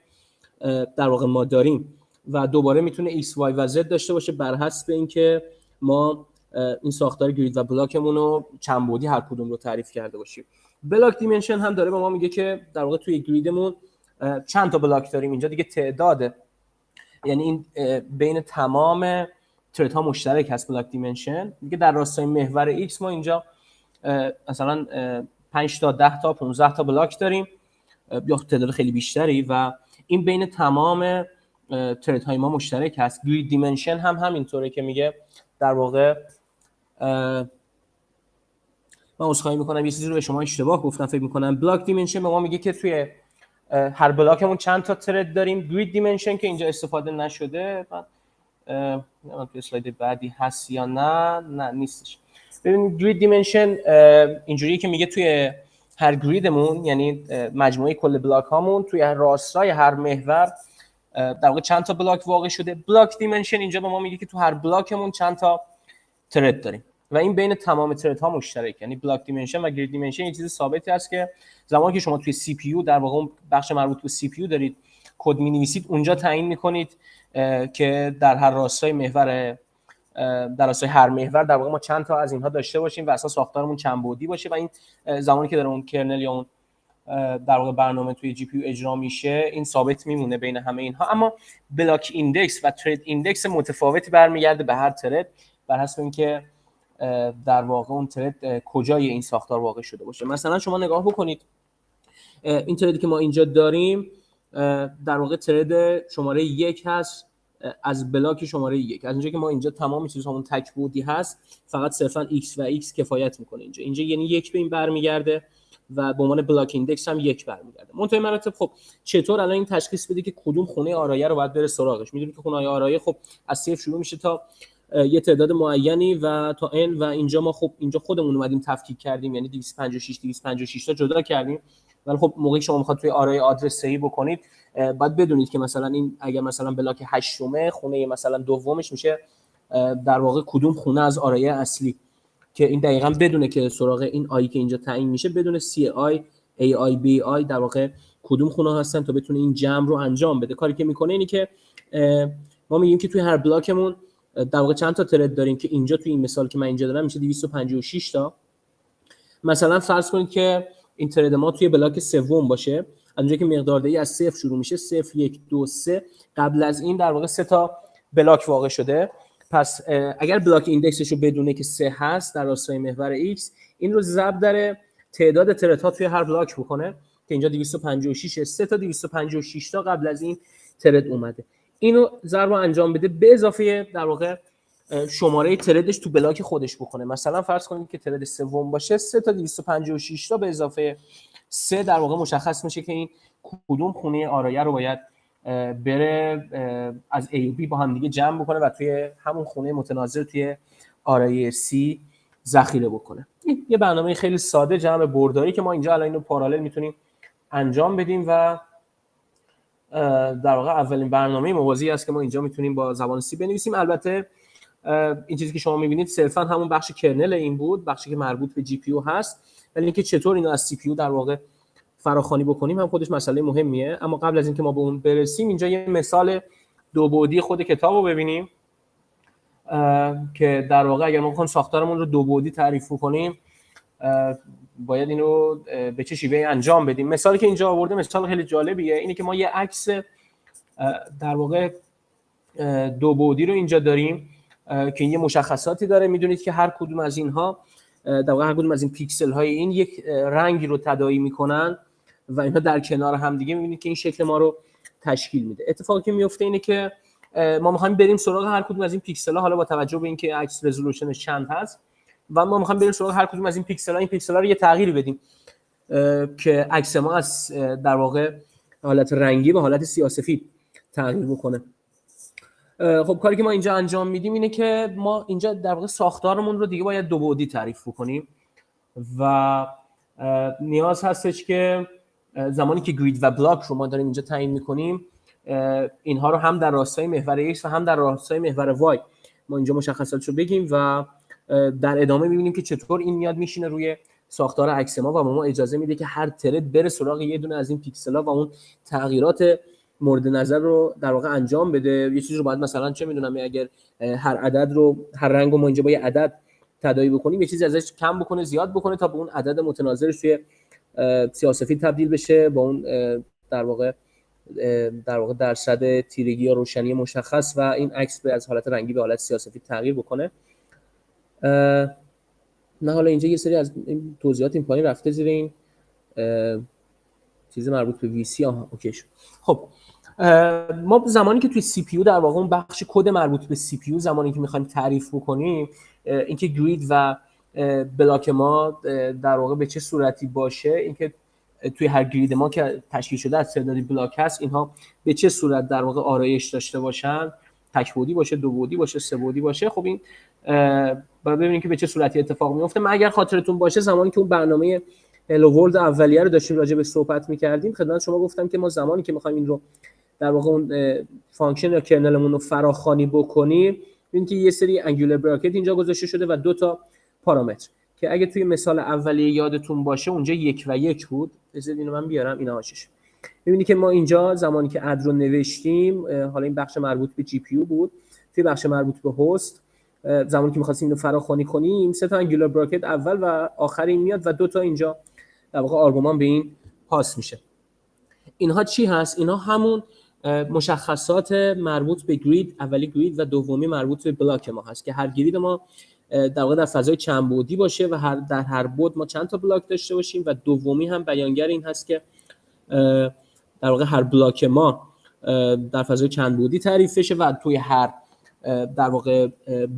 در واقع ما داریم و دوباره می‌تونه x y و z داشته باشه بر حسب اینکه ما این ساختار grid و block مون رو چند بعدی هر کدوم رو تعریف کرده باشیم. block dimension هم داره به ما میگه که در واقع توی grid مون چند تا block داریم اینجا دیگه تعداده. یعنی این بین تمام thread ها مشترک هست block dimension. دیگه در راستای محور x ما اینجا مثلا 5 تا 10 تا 15 تا block داریم. یا تعداد خیلی بیشتری و این بین تمام thread های ما مشترک هست. grid dimension هم همینطوره که میگه در واقع من عذرخواهی می‌کنم یه چیزی رو به شما اشتباه گفتم فکر می‌کنم. block دیمنشن به ما میگه که توی هر block مون چند تا thread داریم. grid dimension که اینجا استفاده نشده من توی اسلاید بعدی هست یا نه نه نیستش. ببینید گرید دیمنشن اینجوریه که میگه توی هر grid مون یعنی مجموعه کل block هامون توی راستای هر محور در واقع چند تا block واقع شده. block dimension اینجا به ما میگه که تو هر block مون چند تا thread داریم. و این بین تمام thread ها مشترک یعنی block dimension و grid dimension یه چیز ثابتی است که زمانی که شما توی CPU در واقع بخش مربوط به CPU دارید کد می نویسید اونجا تعیین می‌کنید که در هر راستای محور در راستای هر محور در واقع ما چند تا از اینها داشته باشیم و اصلا ساختارمون چند بعدی باشه و این زمانی که داره اون kernel یا اون در واقع برنامه توی GPU اجرا میشه این ثابت میمونه بین همه اینها. اما block index و thread index متفاوتی برمیگرده به هر thread بر حسب اینکه در واقع اون thread کجای این ساختار واقع شده باشه. مثلا شما نگاه بکنید این thread ی که ما اینجا داریم در واقع thread شماره یک هست. از block شماره یک. از اینجا که ما اینجا تمام چیزهامون تک بعدی هست فقط صرفا x و x کفایت می‌کنه اینجا. اینجا یعنی یک به این برمیگرده و به عنوان block index هم یک برمیگرده. منتهای مراتب خب چطور الان این تشخیص بده که کدوم خونه آرایه رو باید بره سراغش؟ می‌دونید که خونه آرایه خب از صفر شروع میشه تا یه تعداد معینی و تا n و اینجا ما خب اینجا خودمون اومدیم تفکیک کردیم. یعنی 256 256 تا جدا کردیم. ولی خب موقعی شما می‌خواد توی آرایه آدرس دهی بکنید باید بدونید که مثلا این اگر مثلا block هشتمه خونه مثلا دومش میشه در واقع کدوم خونه از آرایه اصلی؟ که این دقیقا بدونه که سراغ این i که اینجا تعیین میشه بدونه C i A i B i در واقع کدوم خونه هستن تا بتونه این جمع رو انجام بده. کاری که می‌کنه اینی که ما میگیم که توی هر block مون در واقع چند تا thread داریم که اینجا توی این مثال که من اینجا دارم میشه 256 تا. مثلا فرض کنید که این thread ما توی block سوم باشه. از اونجایی که مقدار از صفر شروع میشه صفر یک دو سه. قبل از این در واقع سه تا block واقع شده. پس اگر block index ش رو بدونه که سه هست در راستای محور x این رو ضرب در تعداد thread ها توی هر block بکنه که اینجا 256 سه تا 256 تا قبل از این ترد اومده. اینو ضرب انجام بده. به اضافه در واقع شماره تردش تو بلاک خودش بکنه مثلا فرض کنید که ترد سوم باشه 3 تا 256 تا به اضافه 3 در واقع مشخص میشه که این کدوم خونه آرایه رو باید بره از B با هم دیگه جمع بکنه و توی همون خونه متناظر توی آرایه C ذخیره بکنه. یه برنامه خیلی ساده جمع برداری که ما اینجا الان اینو پارالل می‌تونیم انجام بدیم و در واقع اولین برنامه موازی است که ما اینجا می‌تونیم با زبان C بنویسیم. البته این چیزی که شما می‌بینید صرفا همون بخش kernel این بود بخشی که مربوط به GPU هست. ولی اینکه چطور اینو از CPU در واقع فراخوانی بکنیم هم خودش مسئله مهمیه. اما قبل از اینکه ما به اون برسیم اینجا یه مثال دو بعدی خود کتاب رو ببینیم که در واقع اگر ما بخوایم ساختارمون رو دو بعدی تعریف کنیم باید اینو به چه شیوه انجام بدیم. مثالی که اینجا آورده مثال خیلی جالبیه اینه که ما یه عکس در واقع دو بعدی رو اینجا داریم. که یه مشخصاتی داره. می‌دونید که هر کدوم از اینها در واقع هر کدوم از این پیکسل های این یک رنگی رو تداعی می‌کنن و اینها در کنار هم دیگه می‌بینید که این شکل ما رو تشکیل میده. اتفاقی که میفته اینه که ما می‌خوایم بریم سراغ هر کدوم از این پیکسل ها حالا با توجه به اینکه عکس رزولوشنش چند هست و ما می‌خوایم بریم سراغ هر کدوم از این پیکسل ها این پیکسل ها رو یه تغییری بدیم که عکس ما از در واقع حالت رنگی به حالت سیاسفید تغییر بکنه. خب کاری که ما اینجا انجام میدیم اینه که ما اینجا در واقع ساختارمون رو دیگه باید دو بعدی تعریف بکنیم. و نیاز هستش که زمانی که grid و block رو ما داریم اینجا تعیین می‌کنیم اینها رو هم در راستای محور X و هم در راستای محور Y ما اینجا مشخصاتش رو بگیم و در ادامه می‌بینیم که چطور این میاد میشینه روی ساختار عکس ما و ما اجازه میده که هر ترد بره سراغ یه دونه از این پیکسل ها و اون تغییرات مورد نظر رو در واقع انجام بده. یه چیزی رو باید مثلا چه می‌دونم اگر هر عدد رو هر رنگ رو ما اینجا با یه عدد تداعی بکنیم یه چیزی ازش کم بکنه زیاد بکنه تا به اون عدد متناظرش توی سیاسفید تبدیل بشه با اون در واقع در واقع درصد تیرگی یا روشنی مشخص و این عکس به از حالت رنگی به حالت سیاسفید تغییر بکنه. نه حالا اینجا یه سری از این توضیحات این پایین رفته زیر این چیز مربوط به VC. اوکی شد. خب ما زمانی که توی CPU در واقع اون بخش کد مربوط به CPU زمانی که می‌خوایم تعریف بکنیم اینکه grid و block ما در واقع به چه صورتی باشه اینکه توی هر grid ما که تشکیل شده از تعدادی block هست اینها به چه صورت در واقع آرایش داشته باشن؟ تک بعدی باشه دو بعدی باشه سه بعدی باشه؟ خب این باید ببینیم که به چه صورتی اتفاق میفته من اگر خاطرتون باشه زمانی که اون برنامه Hello World اولیه رو داشتیم راجع به صحبت می‌کردیم خدمت شما گفتم که ما زمانی که می‌خوایم این رو در واقع اون function یا kernel مون رو فراخوانی بکنیم ببینید که یه سری angular bracket اینجا گذاشته شده و دو تا پارامتر. که اگه توی مثال اولیه یادتون باشه اونجا یک و یک بود. بذارید اینو من بیارم اینا هاشش می‌بینید که ما اینجا زمانی که اد رو نوشتیم حالا این بخش مربوط به جی پی بود. توی بخش مربوط به هست زمانی که می‌خواستیم اینو فراخوانی کنیم سه تا انگولار براکت اول و آخر این میاد و دو تا اینجا در واقع آرگومان به این پاس میشه. اینها چی هست؟ اینها همون مشخصات مربوط به گرید اولی گرید و دومی مربوط به بلاک ما هست که هر گرید ما در واقع در فضای چند بودی باشه و هر در هر بود ما چند تا بلاک داشته باشیم و دومی هم بیانگر این هست که در واقع هر بلاک ما در فضای چند بودی تعریف بشه و توی هر در واقع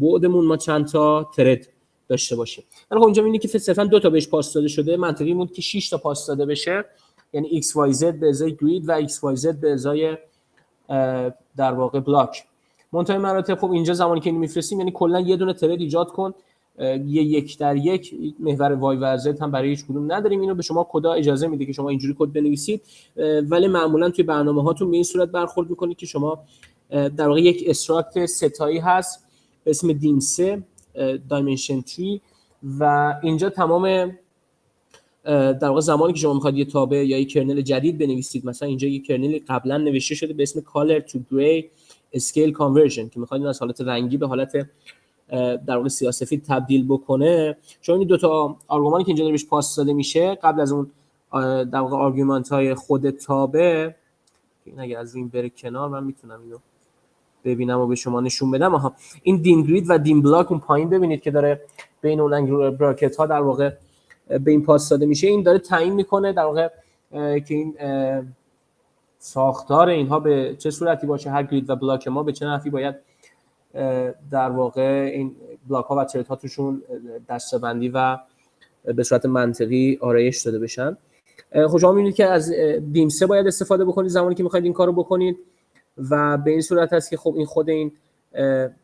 بعدمون ما چند تا ترد داشته باشیم. ولی خب اینجا می‌بینید که صرفا دو تا بهش پاس داده شده. منطقی بود که 6 تا پاس داده بشه. یعنی x y z به ازای گرید و x y z به ازای در واقع block منتهای مراتب خب اینجا زمانی که اینو میفرستیم یعنی کلا یه دونه thread ایجاد کن. یه یک در یک محور Y و Z هم برای هیچ کدوم نداریم. اینو به شما CUDA اجازه میده که شما اینجوری کد بنویسید. ولی معمولا توی برنامه هاتون به این صورت برخورد می‌کنید که شما در واقع یک struct سه تایی هست به اسم dim 3 dimension 3 و اینجا تمام در واقع زمانی که شما می‌خواید یه تابع یا یک kernel جدید بنویسید مثلا اینجا یه kernel قبلا نوشته شده به اسم color to gray scale conversion که می‌خواید از حالت رنگی به حالت در واقع سیاسفید تبدیل بکنه. شما این دو تا argument ی که اینجا بهش پاس داده میشه. قبل از اون در واقع argument های خود تابع این اگه از این بره کنار من می‌تونم اینو ببینم و به شما نشون بدم. آها. این dim grid و dim block اون پایین ببینید که داره بین اون bracket ها در واقع به این پاس داده میشه. این داره تعیین می‌کنه در واقع که این ساختار اینها به چه صورتی باشه هر گرید و بلاک ما به چه نحوی باید در واقع این بلاک ها و ترت ها توشون دستبندی و به صورت منطقی آرایش داده بشن. خب شما می‌بینید که از دیم سه باید استفاده بکنید زمانی که می‌خواید این کارو بکنید و به این صورت هست که خب این خود این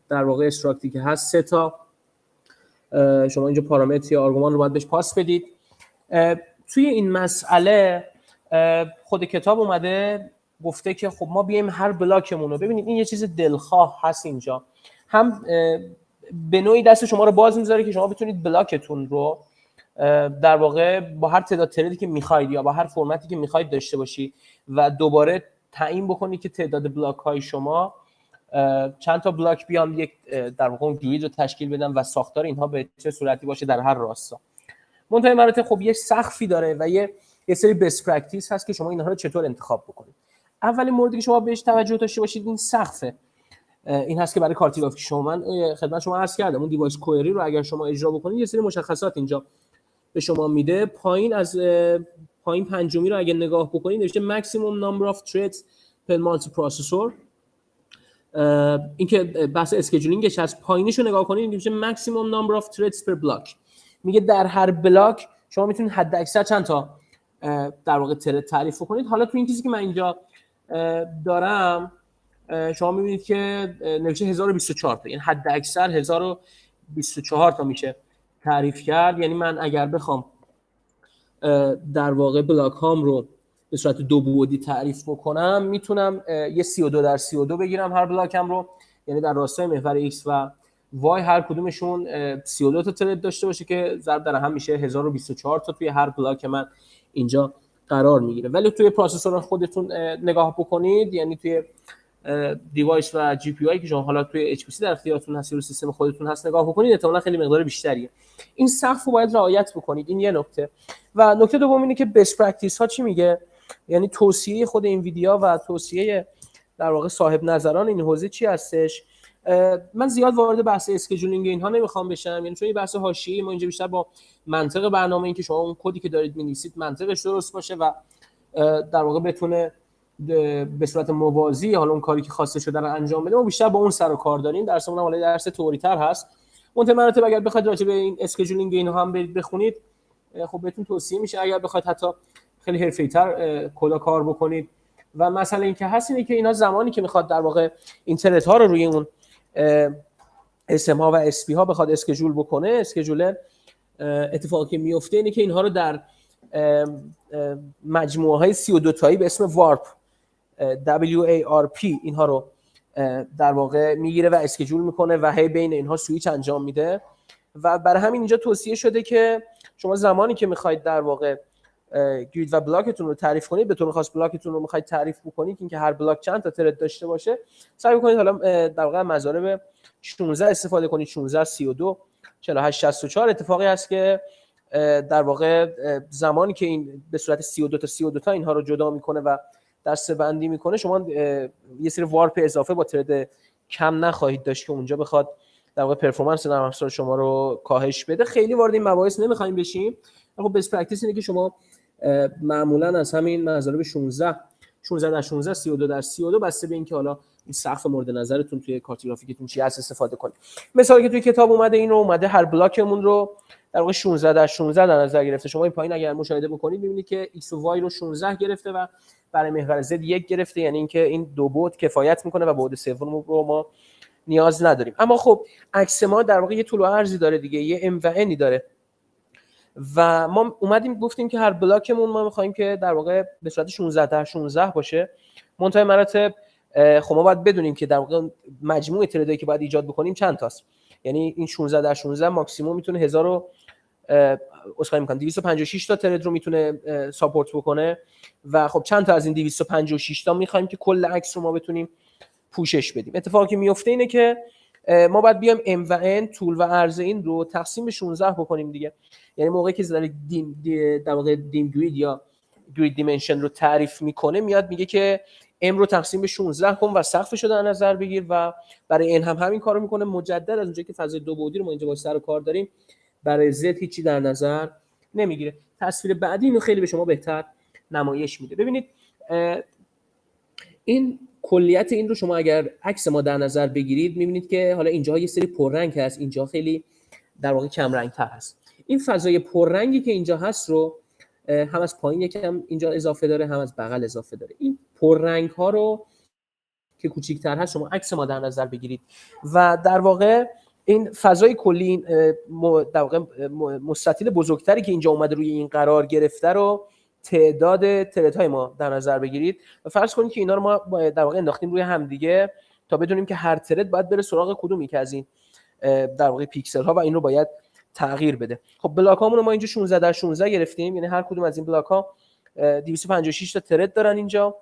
در واقع استراکتی که هست سه تا شما اینجا پارامتر یا آرگومان رو باید بهش پاس بدید. توی این مسئله خود کتاب اومده گفته که خب ما بیایم هر بلاکمون رو. ببینید این یه چیز دلخواه هست اینجا. هم به نوعی دست شما رو باز می‌ذاره که شما بتونید بلاکتون رو در واقع با هر تعداد تردی که می‌خواید یا با هر فرمتی که می‌خواید داشته باشی و دوباره تعیین بکنید که تعداد بلاک های شما چند تا بلاک بیان یک در واقع گرید رو تشکیل بدن و ساختار اینها به چه صورتی باشه در هر راستا. منتهای مراتب خب یه سقفی داره و یه یه سری best practice هست که شما اینها رو چطور انتخاب بکنید. اولین موردی که شما بهش توجه داشته باشید این سقفه. این هست که برای کارت گرافیک شما من خدمت شما عرض کردم. اون device query رو اگر شما اجرا بکنید یه سری مشخصات اینجا به شما میده. پایین از پایین پنجمی رو اگه نگاه بکنید نوشته maximum number of threads per multiprocessor اینکه بحث scheduling ش از پایینش رو نگاه کنید نوشته maximum number of threads per block. میگه در هر بلاک شما می‌تونید حد اکثر چند تا در واقع تره تعریف کنید حالا تو این چیزی که من اینجا دارم شما می‌بینید که نوشته 1024 تا. یعنی حد اکثر 1024 تا میشه تعریف کرد. یعنی من اگر بخوام در واقع بلاک هام رو به صورت دو بعدی تعریف بکنم می‌تونم یه 32 در 32 بگیرم هر بلاکم رو. یعنی در راستای محور x و y هر کدومشون 32 تا thread داشته باشه که ضرب در هم میشه 1024 تا توی هر block من اینجا قرار می‌گیره. ولی توی processor خودتون نگاه بکنید یعنی توی device و GPU که شما حالا توی HPC در اختیارتون هست یا سیستم خودتون هست نگاه بکنید احتمالاً خیلی مقدار بیشتریه. این سقف رو باید رعایت بکنید. این یه نکته. و نکته دوم اینه که best practice ها چی میگه؟ یعنی توصیه خود این ویدیو و توصیه در واقع صاحب نظران این حوزه چی هستش؟ من زیاد وارد بحث scheduling اینها نمی‌خوام بشم. یعنی چون این بحث حاشیه‌ای ما اینجا بیشتر با منطق برنامه اینکه شما اون کدی که دارید می‌نویسید منطقش درست باشه و در واقع بتونه به صورت موازی حالا اون کاری که خواسته شده رو انجام بده. ما بیشتر با اون سر و کار داریم. درس اون حالا درس تئوری تر هست. اون مراتب اگر بخواید راجع به این scheduling اینها هم بخونید. خب بهتون توصیه میشه. اگر بخواید حتی خیلی حرفه‌ای‌تر کدا کار بکنید. و مثلا اینکه هست اینه که اینا زمانی که می‌خواد در واقع اینترنت ها رو روی اون اسم ها و اسپی ها بخواد اسکجول بکنه اسکجول اتفاقی که میفته اینه که اینها رو در مجموعه های 32 تایی به اسم وارپ WARP اینها رو در واقع می‌گیره و اسکجول می‌کنه و هی بین اینها سویچ انجام میده. و برای همین اینجا توصیه شده که شما زمانی که می‌خواید در واقع گرید و بلاکتون رو تعریف کنید. به طور خاص بلاکتون رو می‌خواید تعریف بکنید اینکه هر بلاک چند تا ترد داشته باشه. سعی کنید حالا در واقع مضارب 16 استفاده کنید. 16 32 48 64 اتفاقی هست که در واقع زمانی که این به صورت 32 تا 32 تا اینها رو جدا می‌کنه و دسته بندی می‌کنه شما یه سری وارپ اضافه با ترد کم نخواهید داشت که اونجا بخواد در واقع performance نرم افزار شما رو کاهش بده. خیلی وارد این مباحث نمی‌خوایم بشیم. خب best practice اینه که شما معمولا از همین مضارب 16 16 در 16 32 در 32 بسته به اینکه حالا این سقف مورد نظرتون توی کارت گرافیکتون چی هست استفاده کنید. مثالی که توی کتاب اومده این رو اومده هر block مون رو در واقع 16 در 16 در نظر گرفته. شما این پایین اگر مشاهده بکنید می‌بینید که x و y رو 16 گرفته و برای محور z یک گرفته یعنی اینکه این دو بعد کفایت می‌کنه و بعد سوم رو ما نیاز نداریم. اما خب عکس ما در واقع یه طول و عرضی داره دیگه یه ام و انی داره. و ما اومدیم گفتیم که هر بلاکمون ما می‌خوایم که در واقع به صورت 16 در 16 باشه. منتهای مراتب خب ما باید بدونیم که در واقع مجموع تریدایی که باید ایجاد بکنیم چند تاست. یعنی این 16 در 16 ماکسیموم می‌تونه 1000 اسخای می‌کنم 256 تا ترید رو می‌تونه ساپورت بکنه. و خب چند تا از این 256 تا می‌خوایم که کل عکس رو ما بتونیم پوشش بدیم. اتفاقی که میفته اینه که ما باید بیایم ام و ان طول و عرض این رو تقسیم به 16 بکنیم دیگه. یعنی موقعی که در دیم در واقع دیم گرید یا گرید دیمنشن رو تعریف می‌کنه میاد میگه که ام رو تقسیم به 16 کن و سقفش رو در نظر بگیر و برای این هم همین کارو می‌کنه. مجدد از اونجایی که فضای دو بعدی رو ما اینجا با سر کار داریم برای زد هیچی در نظر نمی‌گیره. تصویر بعدی اینو خیلی به شما بهتر نمایش میده. ببینید این کلیت این رو شما اگر عکس ما در نظر بگیرید می‌بینید که حالا اینجا یه سری پررنگ هست اینجا خیلی در واقع کم رنگ تر هست. این فضای پررنگی که اینجا هست رو هم از پایین یکم اینجا اضافه داره هم از بغل اضافه داره. این پررنگ ها رو که کوچیکتر هست شما عکس ما در نظر بگیرید. و در واقع این فضای کلی این در واقع مستطیل بزرگتری که اینجا اومده روی این قرار گرفته رو تعداد ترت های ما در نظر بگیرید. و فرض کنید که اینا رو ما در واقع انداختیم روی همدیگه تا بدونیم که هر ترت باید بره سراغ کدومی که از این در واقع پیکسل ها و این رو باید تغییر بده. خب بلاک رو ما اینجا 16 در 16 گرفتیم. یعنی هر کدوم از این بلاک ها 256 تا ترت دارن اینجا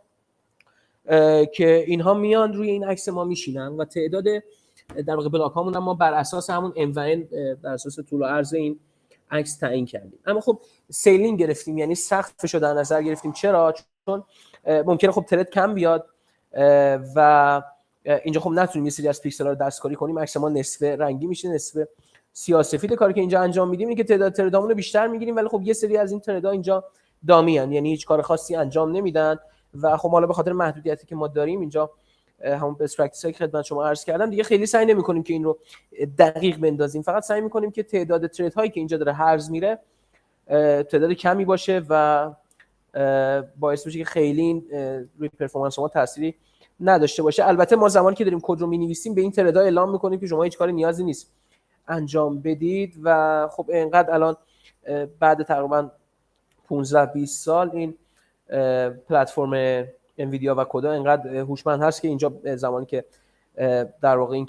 که اینها میان روی این عکس ما میشینن و تعداد در واقع block هامون ما بر اساس همون m و n بر اساس طول و عرض این عکس تعیین کردیم. اما خب ceiling گرفتیم یعنی سقفش رو در نظر گرفتیم. چرا؟ چون ممکنه خب thread کم بیاد و اینجا خب نتونیم یه سری از پیکسل رو دستکاری کنیم. عکس ما نصف رنگی میشه نصف سیاه سفید کاری که اینجا انجام میدیم اینه که تعداد thread امون رو بیشتر می‌گیریم ولی خب یه سری از این thread ا اینجا dummy هن. یعنی هیچ کار خاصی انجام نمیدن و خب حالا به خاطر محدودیتی که ما داریم اینجا همون best practice که خدمت شما عرض کردم دیگه خیلی سعی نمی کنیم که این رو دقیق بنداzیم. فقط سعی می کنیم که تعداد thread هایی که اینجا داره هرز میره تعداد کمی باشه و باعث بشه که خیلی روی performance ما تأثیری نداشته باشه. البته ما زمانی که داریم کد رو می‌نویسیم به این thread ا اعلام می‌کنیم که شما هیچ کاری نیازی نیست. انجام بدید و خب اینقدر الان بعد تقریبا 15 20 سال این پلتفرم انویدیا و CUDA انقدر هوشمند هست که اینجا زمانی که در واقع این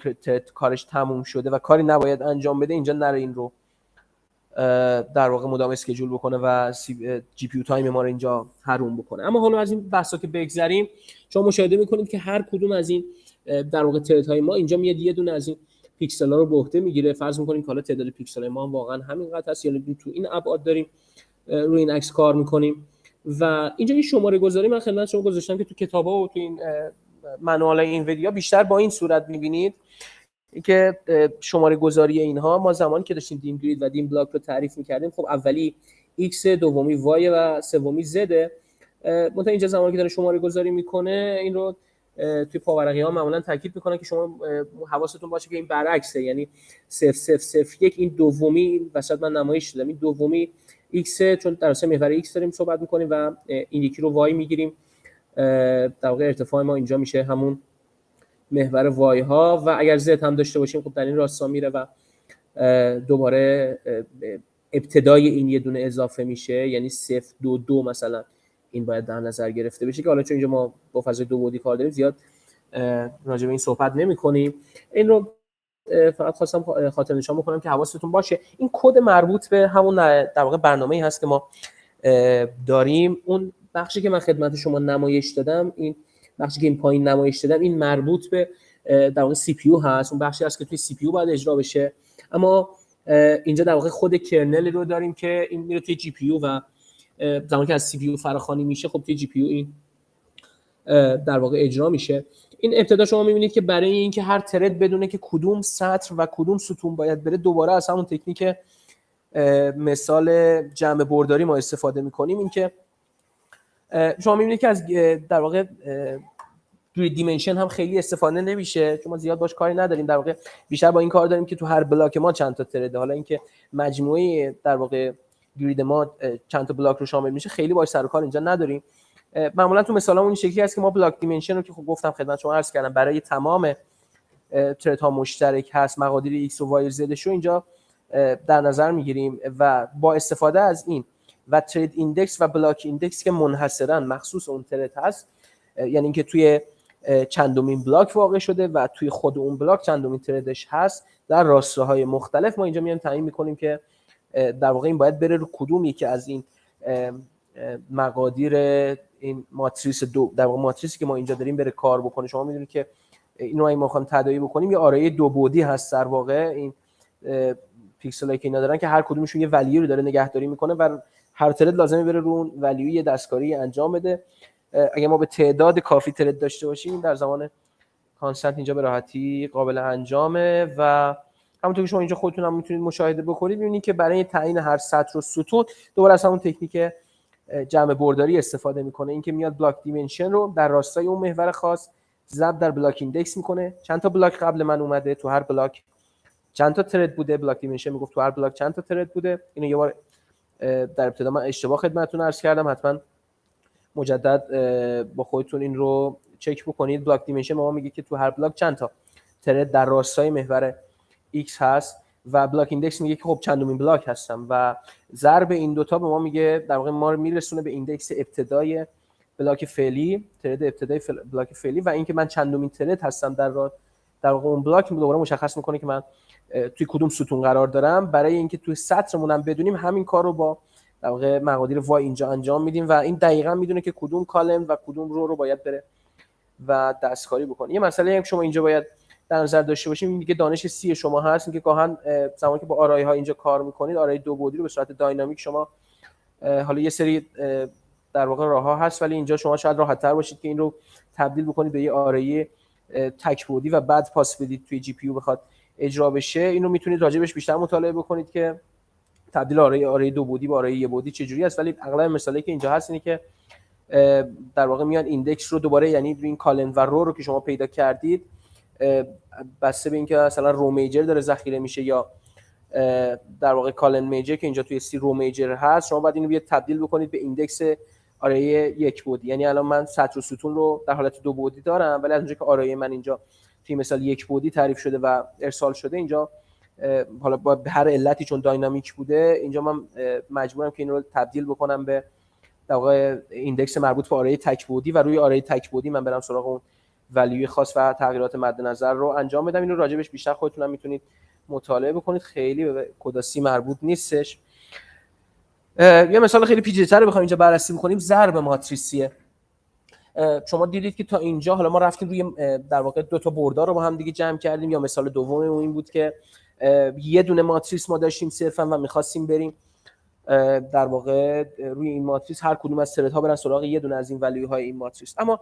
کارش تموم شده و کاری نباید انجام بده اینجا نره این رو در واقع مدام schedule بکنه و GPU time ما رو اینجا حروم بکنه. اما حالا از این بحثا که بگذریم شما مشاهده می‌کنید که هر کدوم از این در واقع thread های ما اینجا میاد یه دونه از این پیکسل ها رو به عهده می‌گیره. فرض می‌کنیم که حالا تعداد پیکسل های ما هم واقعا همینقدر هست. یعنی تو این ابعاد داریم روی این عکس کار می‌کنیم. و اینجا این شماره گذاری من خدمت شما گذاشتم که تو کتابا و تو این منوال این ویدیو بیشتر با این صورت می‌بینید که شماره گذاری اینها. ما زمانی که داشتیم دیم گرید و دیم بلاک رو تعریف می‌کردیم خب اولی x دومی y و سومی z منتها اینجا زمانی که داره شماره گذاری می‌کنه این رو توی پاورقی ها معمولا تاکید می‌کنن که شما حواستون باشه که این برعکسه. یعنی 0 0 0 1 این دومی وسط من نمایش دادم. این دومی x چون در اصل محور x داریم صحبت می‌کنیم و این یکی رو y می‌گیریم. در واقع ارتفاع ما اینجا میشه همون محور وای ها و اگر زد هم داشته باشیم خب در این راستا میره و دوباره ابتدای این یه دونه اضافه میشه. یعنی صفر دو دو مثلا. این باید در نظر گرفته بشه که حالا چون اینجا ما با فضای دو بودی کار داریم زیاد راجع به این صحبت نمی کنیم. این رو فقط خواستم خاطر نشان بکنم که حواستون باشه. این کد مربوط به همون در واقع برنامه‌ای هست که ما داریم. اون بخشی که من خدمت شما نمایش دادم این بخشی که این پایین نمایش دادم این مربوط به در واقع CPU هست. اون بخشی هست که توی CPU باید اجرا بشه. اما اینجا در واقع خود kernel رو داریم که این میره توی GPU و زمانی که از CPU فراخوانی میشه خب توی GPU این در واقع اجرا میشه. این ابتدا شما می‌بینید که برای اینکه هر ترد بدونه که کدوم سطر و کدوم ستون باید بره دوباره از همون تکنیک مثال جمع برداری ما استفاده می‌کنیم. اینکه شما می‌بینید که از در واقع گرید دیمنشن هم خیلی استفاده نمیشه. چون ما زیاد باش کاری نداریم. در واقع بیشتر با این کار داریم که تو هر بلاک ما چند تا ترده. حالا اینکه مجموعه در واقع گرید ما چند تا block رو شامل میشه خیلی باش سر و کار اینجا نداریم. معمولا تو مثالمون این شکلی هست که ما block dimension رو که خب گفتم خدمت شما عرض کردم برای تمام thread ها مشترک هست مقادیر x و y و z اینجا در نظر می‌گیریم و با استفاده از این و thread index و block index که منحصرا مخصوص اون thread هست یعنی اینکه توی چندمین block واقع شده و توی خود اون block چندمین thread ش هست در راستاهای مختلف ما اینجا میایم تعیین می‌کنیم که در واقع این باید بره رو کدوم یکی از این مقادیر این ماتریس دو. در واقع ماتریسی که ما اینجا داریم بره کار بکنه. شما می‌دونید که اینو اگه ما خواهیم تداعی بکنیم یه آرایه دو بعدی هست در واقع. این پیکسل که اینا دارن که هر کدومشون یه value رو داره نگهداری می‌کنه و هر thread لازمه بره رو اون value دستکاری انجام بده. اگه ما به تعداد کافی thread داشته باشیم در زمان constant اینجا به راحتی قابل انجامه و همونطور که شما اینجا خودتون هم می‌تونید مشاهده بکنید ببینید که برای تعیین هر سطر و ستون دوباره از همون تکنیک جمع برداری استفاده می‌کنه. اینکه میاد block dimension رو در راستای اون محور خاص ضرب در block index می‌کنه. چند تا block قبل من اومده تو هر block. چند تا thread بوده block dimension می‌گفت تو هر block چند تا thread بوده. اینو یه بار در ابتدا من اشتباه خدمتتون عرض کردم. حتما مجدد با خودتون این رو چک بکنید. block dimension ما میگه که تو هر block چند تا thread در راستای محور x هست و block index میگه که خب چندمین block هستم و ضرب این دوتا به ما میگه در واقع ما رو میرسونه به index ابتدای block فعلی thread ابتدای block فعلی و اینکه من چندمین thread هستم در را در واقع اون block دوباره مشخص می‌کنه که من توی کدوم ستون قرار دارم. برای اینکه توی سطرمون هم بدونیم همین کار رو با در واقع مقادیر y اینجا انجام میدیم و این دقیقا می‌دونه که کدوم column و کدوم row رو باید بره و دستکاری بکنه. یه مسئله هم شما اینجا باید در نظر داشته باشیم این دیگه دانش سی شما هست اینکه گاهن زمانی که با آرای ها اینجا کار می‌کنید آرای دو بعدی رو به صورت داینامیک شما حالا یه سری در واقع راه ها هست ولی اینجا شما شاید راحت تر باشید که این رو تبدیل بکنید به یه آرای تک بودی و بعد پاس بدید توی جی پی بخواد اجرا بشه. اینو می‌تونید راجبش بیشتر مطالعه بکنید که تبدیل آرای آرای دو بودی به آرای یه بودی چجوری است. ولی اغلب مثالی که اینجا هست اینه که در واقع میان index رو دوباره یعنی این column و row رو که شما پیدا کردید بسته به اینکه مثلا row major داره ذخیره میشه یا در واقع column major که اینجا توی C row major هست شما باید اینو بیاد تبدیل بکنید به index آرایه یک بعدی. یعنی الان من سطر و ستون رو در حالت دو بعدی دارم ولی از اونجا که آرایه من اینجا توی مثال یک بعدی تعریف شده و ارسال شده اینجا حالا با هر علتی چون dynamic بوده اینجا من مجبورم که این رو تبدیل بکنم به در واقع ایندکس مربوط به آره تک بودی و روی آره تک بودی من برم سراغ اون ولیوی خاص و تغییرات مد نظر رو انجام بدم. اینو راجبش بیشتر خودتون می‌تونید مطالعه بکنید. خیلی به کداسی مربوط نیستش. یه مثال خیلی پیچیده‌تر رو بخوایم اینجا بررسی بکنیم. ضرب ماتریسیه. شما دیدید که تا اینجا حالا ما رفتیم روی در واقع دو تا بردار رو با هم دیگه جمع کردیم. یا مثال دوم این بود که یه دونه ماتریس ما داشتیم صرفا و می‌خواستیم بریم در واقع روی این ماتریس. هر کدوم از ها برن سراغ یه دونه از این value های این ماتریس. اما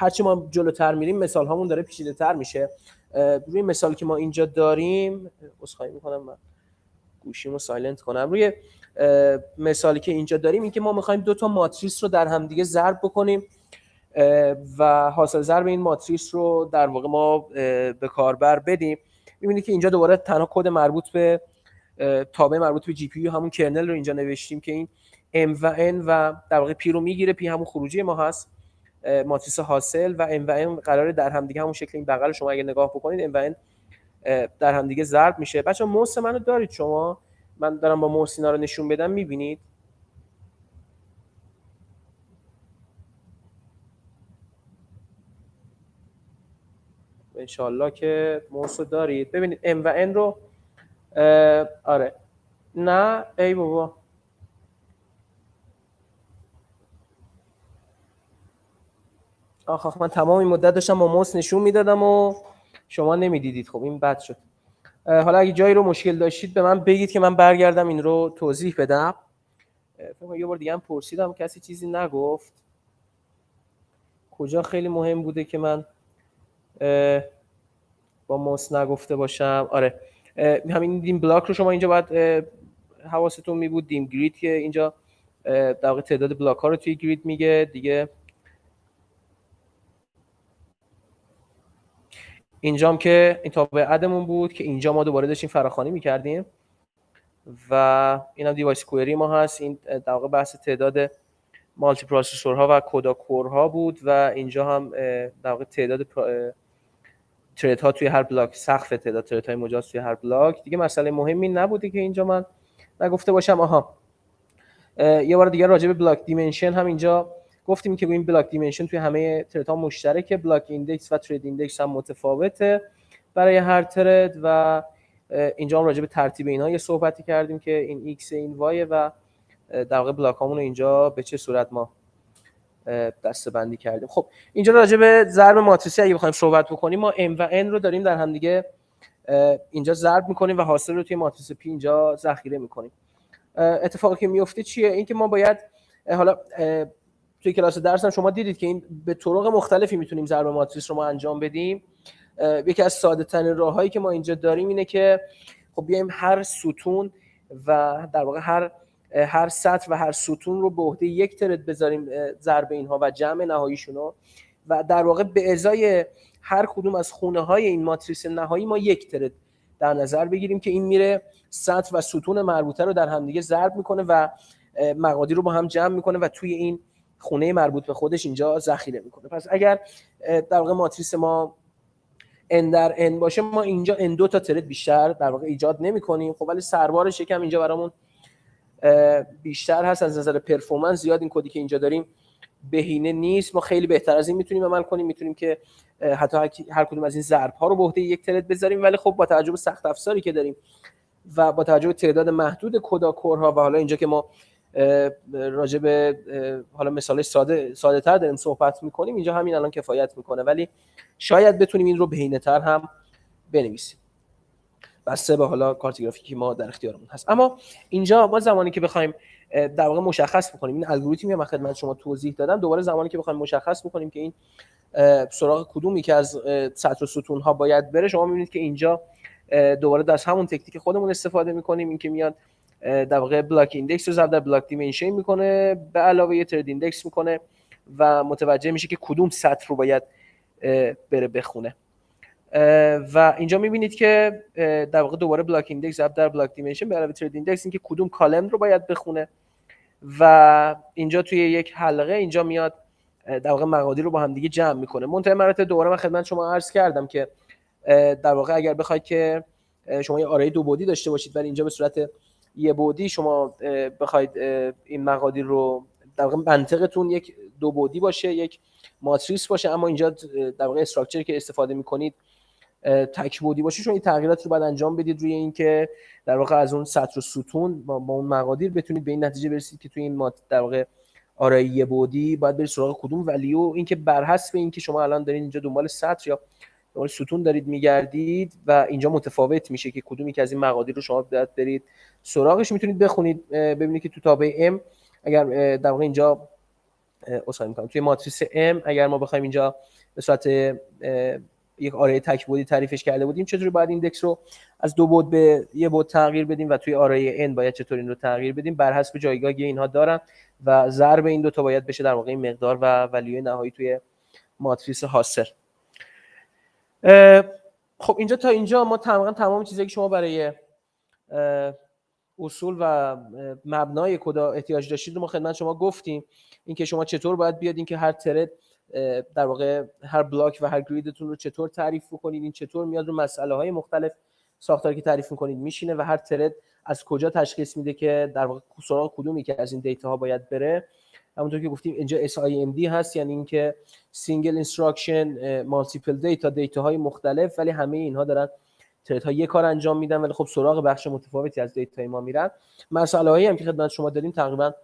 هرچی ما جلوتر میریم مثال هامون داره پیچیده تر میشه روی مثال که ما اینجا داریم عذرخواهی می‌کنم من گوشیمو silent کنم. روی مثالی که اینجا داریم این که ما می‌خوایم دو تا ماتریس رو در همدیگه ضرب بکنیم و حاصل ضرب این ماتریس رو در واقع ما به کاربر بدیم. می‌بینید که اینجا دوباره تنها کد مربوط به تابع مربوط به GPU همون kernel رو اینجا نوشتیم که این M و N و در واقع P رو می‌گیره P همون خروجی ما هست. ماتریس حاصل و M و N قراره در همدیگه همون شکل این بغل شما اگه نگاه بکنید M و N در همدیگه ضرب میشه. بچه‌ها موس منو دارید شما؟ من دارم با موس اینا رو نشون بدم می‌بینید؟ انشالله که موس رو دارید. ببینید ام و ان رو آره. نه ای بابا. آخ آخ من تمام این مدت داشتم با موس نشون می‌دادم و شما نمی‌دیدید. خب این بد شد. حالا اگه جایی رو مشکل داشتید به من بگید که من برگردم این رو توضیح بدم. یه بار دیگه هم پرسیدم کسی چیزی نگفت. کجا خیلی مهم بوده که من با موس نگفته باشم؟ آره. همین دیم بلاک رو شما اینجا باید حواستون می بود دیم گرید که اینجا در واقع تعداد بلاک ها رو توی گرید میگه. دیگه اینجام که این تابع عدمون بود که اینجا ما دوباره داشتیم فراخوانی می‌کردیم و این هم دیوایس کوئری ما هست. این در واقع بحث تعداد multiprocessor ها و CUDA core ها بود و اینجا هم در واقع تعداد thread ها توی هر block سقف تعداد thread های مجاز توی هر block. دیگه مسئله مهمی نبوده که اینجا من نگفته باشم. آها. یه بار دیگه راجع به block dimension هم اینجا گفتیم که این block dimension توی همه thread ها مشترکه. block index و thread index هم متفاوته. برای هر thread و اینجا هم راجع به ترتیب اینها یه صحبتی کردیم که این x این y و در واقع بلاک هامون اینجا به چه صورت ما دسته بندی کردیم. خب اینجا راجع به ضرب ماتریسی اگه بخوایم صحبت بکنیم ما m و n رو داریم در هم دیگه اینجا ضرب می‌کنیم و حاصل رو توی ماتریس p اینجا ذخیره می‌کنیم. اتفاقی که میفته چیه؟ اینکه ما باید حالا توی کلاس درس هم شما دیدید که این به طرق مختلفی می‌تونیم ضرب ماتریس رو ما انجام بدیم. یکی از ساده ترین راههایی که ما اینجا داریم اینه که خب بیایم هر ستون و در واقع هر هر سطر و هر ستون رو به عهده یک ترد بذاریم ضرب اینها و جمع نهاییشون رو. و در واقع به ازای هر کدوم از خونه های این ماتریس نهایی ما یک ترد در نظر بگیریم که این میره سطر و ستون مربوطه رو در همدیگه ضرب می‌کنه و مقادیر رو با هم جمع می‌کنه و توی این خونه مربوط به خودش اینجا ذخیره می‌کنه. پس اگر در واقع ماتریس ما ان در ان باشه ما اینجا ان دو تا ترد بیشتر در واقع ایجاد نمی کنیم خب ولی سربارش یکم اینجا برامون بیشتر هست. از نظر پرفورمنس زیاد این کدی که اینجا داریم بهینه نیست. ما خیلی بهتر از این می‌تونیم عمل کنیم. می‌تونیم که حتی هر کدوم از این ضرب ها رو به عهده یک ترد بذاریم. ولی خب با توجه به سخت افزاری که داریم و با توجه به تعداد محدود کدا کورها و حالا اینجا که ما راجع به حالا مثال ساده ساده تر داریم صحبت می‌کنیم. اینجا همین الان کفایت می‌کنه. ولی شاید بتونیم این رو بهینه تر هم بنویسیم. بسته به حالا کارت که ما در اختیارمون هست. اما اینجا ما زمانی که بخوایم در واقع مشخص بکنیم این الگوریتمی من خدمت شما توضیح دادم دوباره زمانی که بخوایم مشخص بکنیم که این سراغ کدومی که از سطر و ستون ها باید بره شما می‌بینید که اینجا دوباره در همون تکنیک خودمون استفاده می‌کنیم. این که میاد در واقع block index رو در block dimension می‌کنه به علاوه یه thread index می‌کنه و متوجه میشه که کدوم سطر رو باید بره بخونه. و اینجا می‌بینید که در واقع دوباره block index ضرب در block dimension به علاوه thread index اینکه کدوم column رو باید بخونه. و اینجا توی یک حلقه اینجا میاد در واقع مقادیر رو با هم دیگه جمع می‌کنه. منتهی مراتب دوباره من خدمت شما عرض کردم که در واقع اگر بخواید که شما یه array دو بعدی داشته باشید ولی اینجا به صورت یه بعدی شما بخواید این مقادیر رو در واقع منطقتون یک دو بعدی باشه یک ماتریس باشه اما اینجا در واقع استراکچری که استفاده می‌کنید تک بودی باشه. چون این تغییرات رو باید انجام بدید روی اینکه در واقع از اون سطر و ستون با, اون مقادیر بتونید به این نتیجه برسید که توی این مات در واقع آرایی بودی باید برید سراغ کدوم ولیو اینکه بر حسب اینکه شما الان دارید اینجا دنبال سطر یا دنبال ستون دارید میگردید و اینجا متفاوت میشه که کدومی که از این مقادیر رو شما باید برید سراغش می‌تونید بخونید ببینید که تو تابع M اگر در واقع اینجا اصلا می‌کنم توی ماتریس M اگر ما بخوایم اینجا به صورت یک آرای تک بودی تعریفش کرده بودیم چطوری باید ایندکس رو از دو بود به یه بود تغییر بدیم و توی آرای n باید چطور این رو تغییر بدیم؟ بر حسب جایگاهی اینها دارن و ضرب این دو تا باید بشه در واقع مقدار و ولیو نهایی توی ماتریس حاصل. خب اینجا تا اینجا ما تقریبا تمام چیزایی که شما برای اصول و مبنای کدا احتیاج داشتید ما خدمت شما گفتیم. اینکه شما چطور باید بیاد اینکه هر ترد در واقع هر بلاک و هر گریدتون رو چطور تعریف کنید این چطور میاد رو مسئله های مختلف ساختاری که تعریف می‌کنید میشینه و هر ترد از کجا تشخیص میده که در واقع سراغ کدومی که از این دیتا ها باید بره. همونطور که گفتیم اینجا SIMD هست یعنی اینکه single instruction multiple data data های مختلف ولی همه اینها دارن thread ها یه کار انجام میدن ولی خب سراغ بخش متفاوتی از data ما میرن. مسئله هایی هم که خدمت شما داریم تقریبا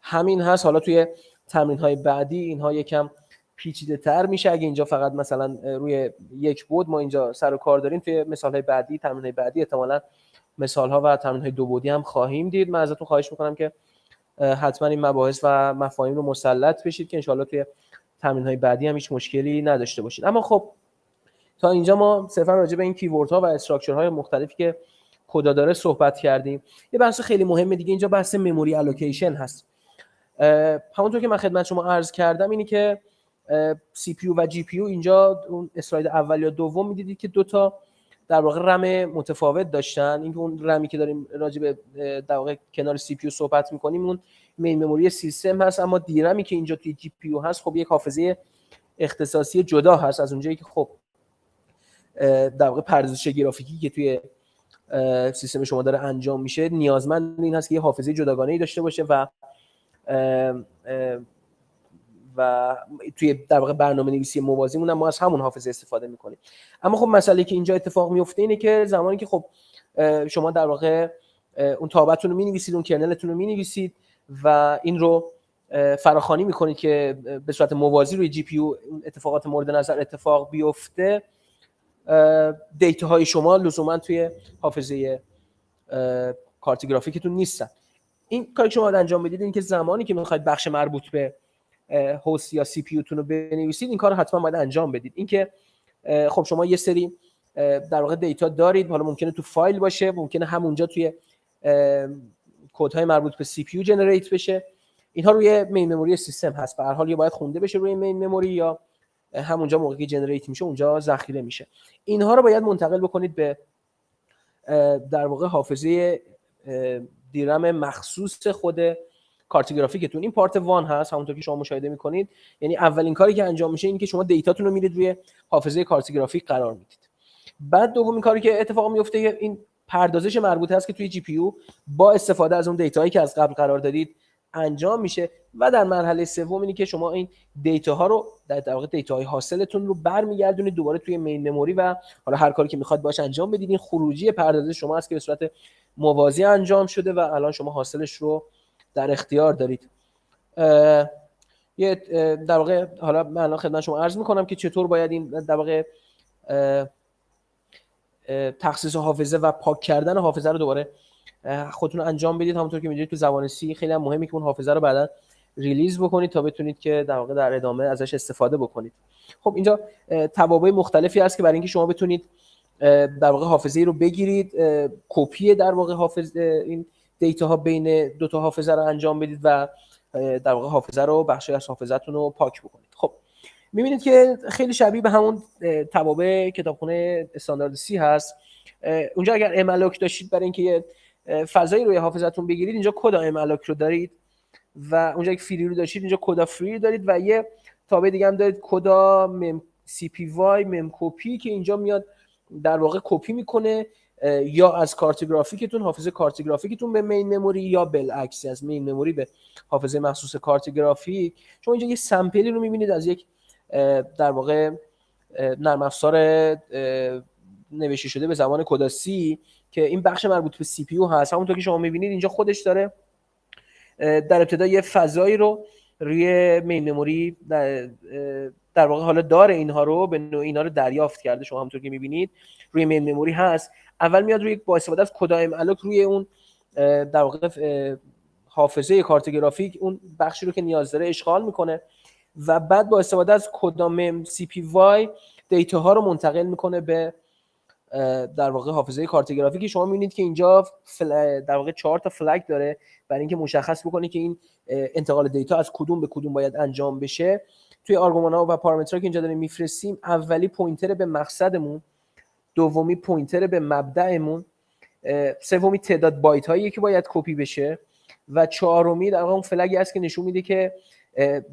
همین هست. حالا توی تمرین های بعدی اینها یکم پیچیده تر میشه. اگه اینجا فقط مثلا روی یک بعد ما اینجا سر و کار داریم توی مثال های بعدی تمرین های بعدی احتمالا مثال ها و تمرین های دو بعدی هم خواهیم دید. من ازتون خواهش می‌کنم که حتما این مباحث و مفاهیم رو مسلط بشید که انشاءالله توی تمرین های بعدی هم هیچ مشکلی نداشته باشید. اما خب تا اینجا ما صرفا راجع به این keyword ها و structure های مختلفی که CUDA داره صحبت کردیم. یه بحث خیلی مهم دیگه اینجا بحث memory allocation هست. همونطور که من خدمت شما عرض کردم اینی که CPU و GPU اینجا اون slide اول یا دوم می‌دیدید که دوتا در واقع رم متفاوت داشتن. این اون رمی که داریم راجع به در واقع کنار CPU صحبت می‌کنیم اون main memory سیستم هست اما DRAM ی که اینجا توی GPU هست خب یک حافظه اختصاصی جدا هست. از اونجایی که خب در واقع پردازش گرافیکی که توی سیستم شما داره انجام میشه نیازمند این هست که یه حافظه جداگانه ای داشته باشه و و توی در واقع برنامه نویسی موازیمون هم ما از همون حافظه استفاده می‌کنیم. اما خب مسئله که اینجا اتفاق میفته اینه که زمانی که خب شما در واقع اون تابتون رو می‌نویسید اون kernel تون رو می‌نویسید و این رو فراخوانی می‌کنید که به صورت موازی روی GPU اتفاقات مورد نظر اتفاق بیفته data های شما لزوما توی حافظه کارت گرافیکتون نیستن. این کاری که شما انجام بدید این که زمانی که می‌خواید بخش مربوط به host یا CPU رو بنویسید این کار رو حتما باید انجام بدید. اینکه خب شما یه سری در واقع data دارید حالا ممکنه تو فایل باشه ممکنه همونجا توی کدهای مربوط به CPU generate بشه. اینها روی main memory سیستم هست. به هر حال یا باید خونده بشه روی main memory یا همونجا موقعی generate میشه اونجا ذخیره میشه. اینها رو باید منتقل بکنید به در واقع حافظه DRAM مخصوص خود کارت گرافیکتون این part one هست همونطور که شما مشاهده می‌کنید. یعنی اولین کاری که انجام میشه این که شما data تون رو میرید روی حافظه کارت گرافیک قرار می‌دید. بعد دومین کاری که اتفاق میفته این پردازش مربوطه است که توی GPU با استفاده از اون data یی که از قبل قرار دادید انجام میشه. و در مرحله سوم اینی که شما این data ها رو در واقع data های حاصلتون رو برمیگردونید دوباره توی main memory و حالا هر کاری که می‌خواد باشه انجام بدید. این خروجی پردازش شما است که به صورت موازی انجام شده و الان شما حاصلش رو در اختیار دارید. یه در واقع حالا من الان خدمت شما عرض می‌کنم که چطور باید این در واقع تخصیص حافظه و پاک کردن حافظه رو دوباره خودتون انجام بدید. همونطور که می‌دونید تو زبان سی خیلی هم مهمه که اون حافظه رو بعدا ریلیز بکنید تا بتونید که در واقع در ادامه ازش استفاده بکنید. خب اینجا توابع مختلفی هست که برای اینکه شما بتونید در واقع حافظه رو بگیرید کپی در واقع حافظه این data ها بین دو تا حافظه رو انجام بدید و در واقع حافظه رو بخشی از حافظتون رو پاک بکنید. خب می‌بینید که خیلی شبیه به همون توابع کتابخونه استاندارد C هست. اونجا اگر malloc داشتید برای اینکه فضایی روی حافظتون بگیرید اینجا cudaMalloc رو دارید و اونجا یک free رو داشتید اینجا cudaFree دارید و یه تابع دیگه هم دارید کدا مم سی پی وای مم کپی که اینجا میاد در واقع کپی می‌کنه. یا از کارت گرافیکتون حافظه کارت گرافیکتون به main memory یا بالعکس از main memory به حافظه مخصوص کارت گرافیک شما اینجا یه sample ی رو می‌بینید از یک در واقع نرم افزار نوشته شده به زبان CUDA C که این بخش مربوط به CPU هست. همونطور که شما می‌بینید اینجا خودش داره در ابتدا یه فضایی رو روی main memory در, واقع حالا داره اینها رو به نوع اینها رو دریافت کرده شما همونطور که می‌بینید. روی main memory هست. اول میاد روی با استفاده از cudaMalloc روی اون در واقع حافظه کارت گرافیک اون بخشی رو که نیاز داره اشغال می‌کنه و بعد با استفاده از cudaMemcpy data ها رو منتقل می‌کنه به در واقع حافظه کارت گرافیکی. شما می‌بینید که اینجا در واقع چهار تا flag داره. برای اینکه مشخص بکنه که این انتقال data از کدوم به کدوم باید انجام بشه. توی ها و پارامترها که اینجا داریم میفرستیم اولی pointer به مقصدمون دومی pointer به مبدأمون سومی تعداد بایت هایی که باید کپی بشه و چهارمی در اون flag ی هست که نشون میده که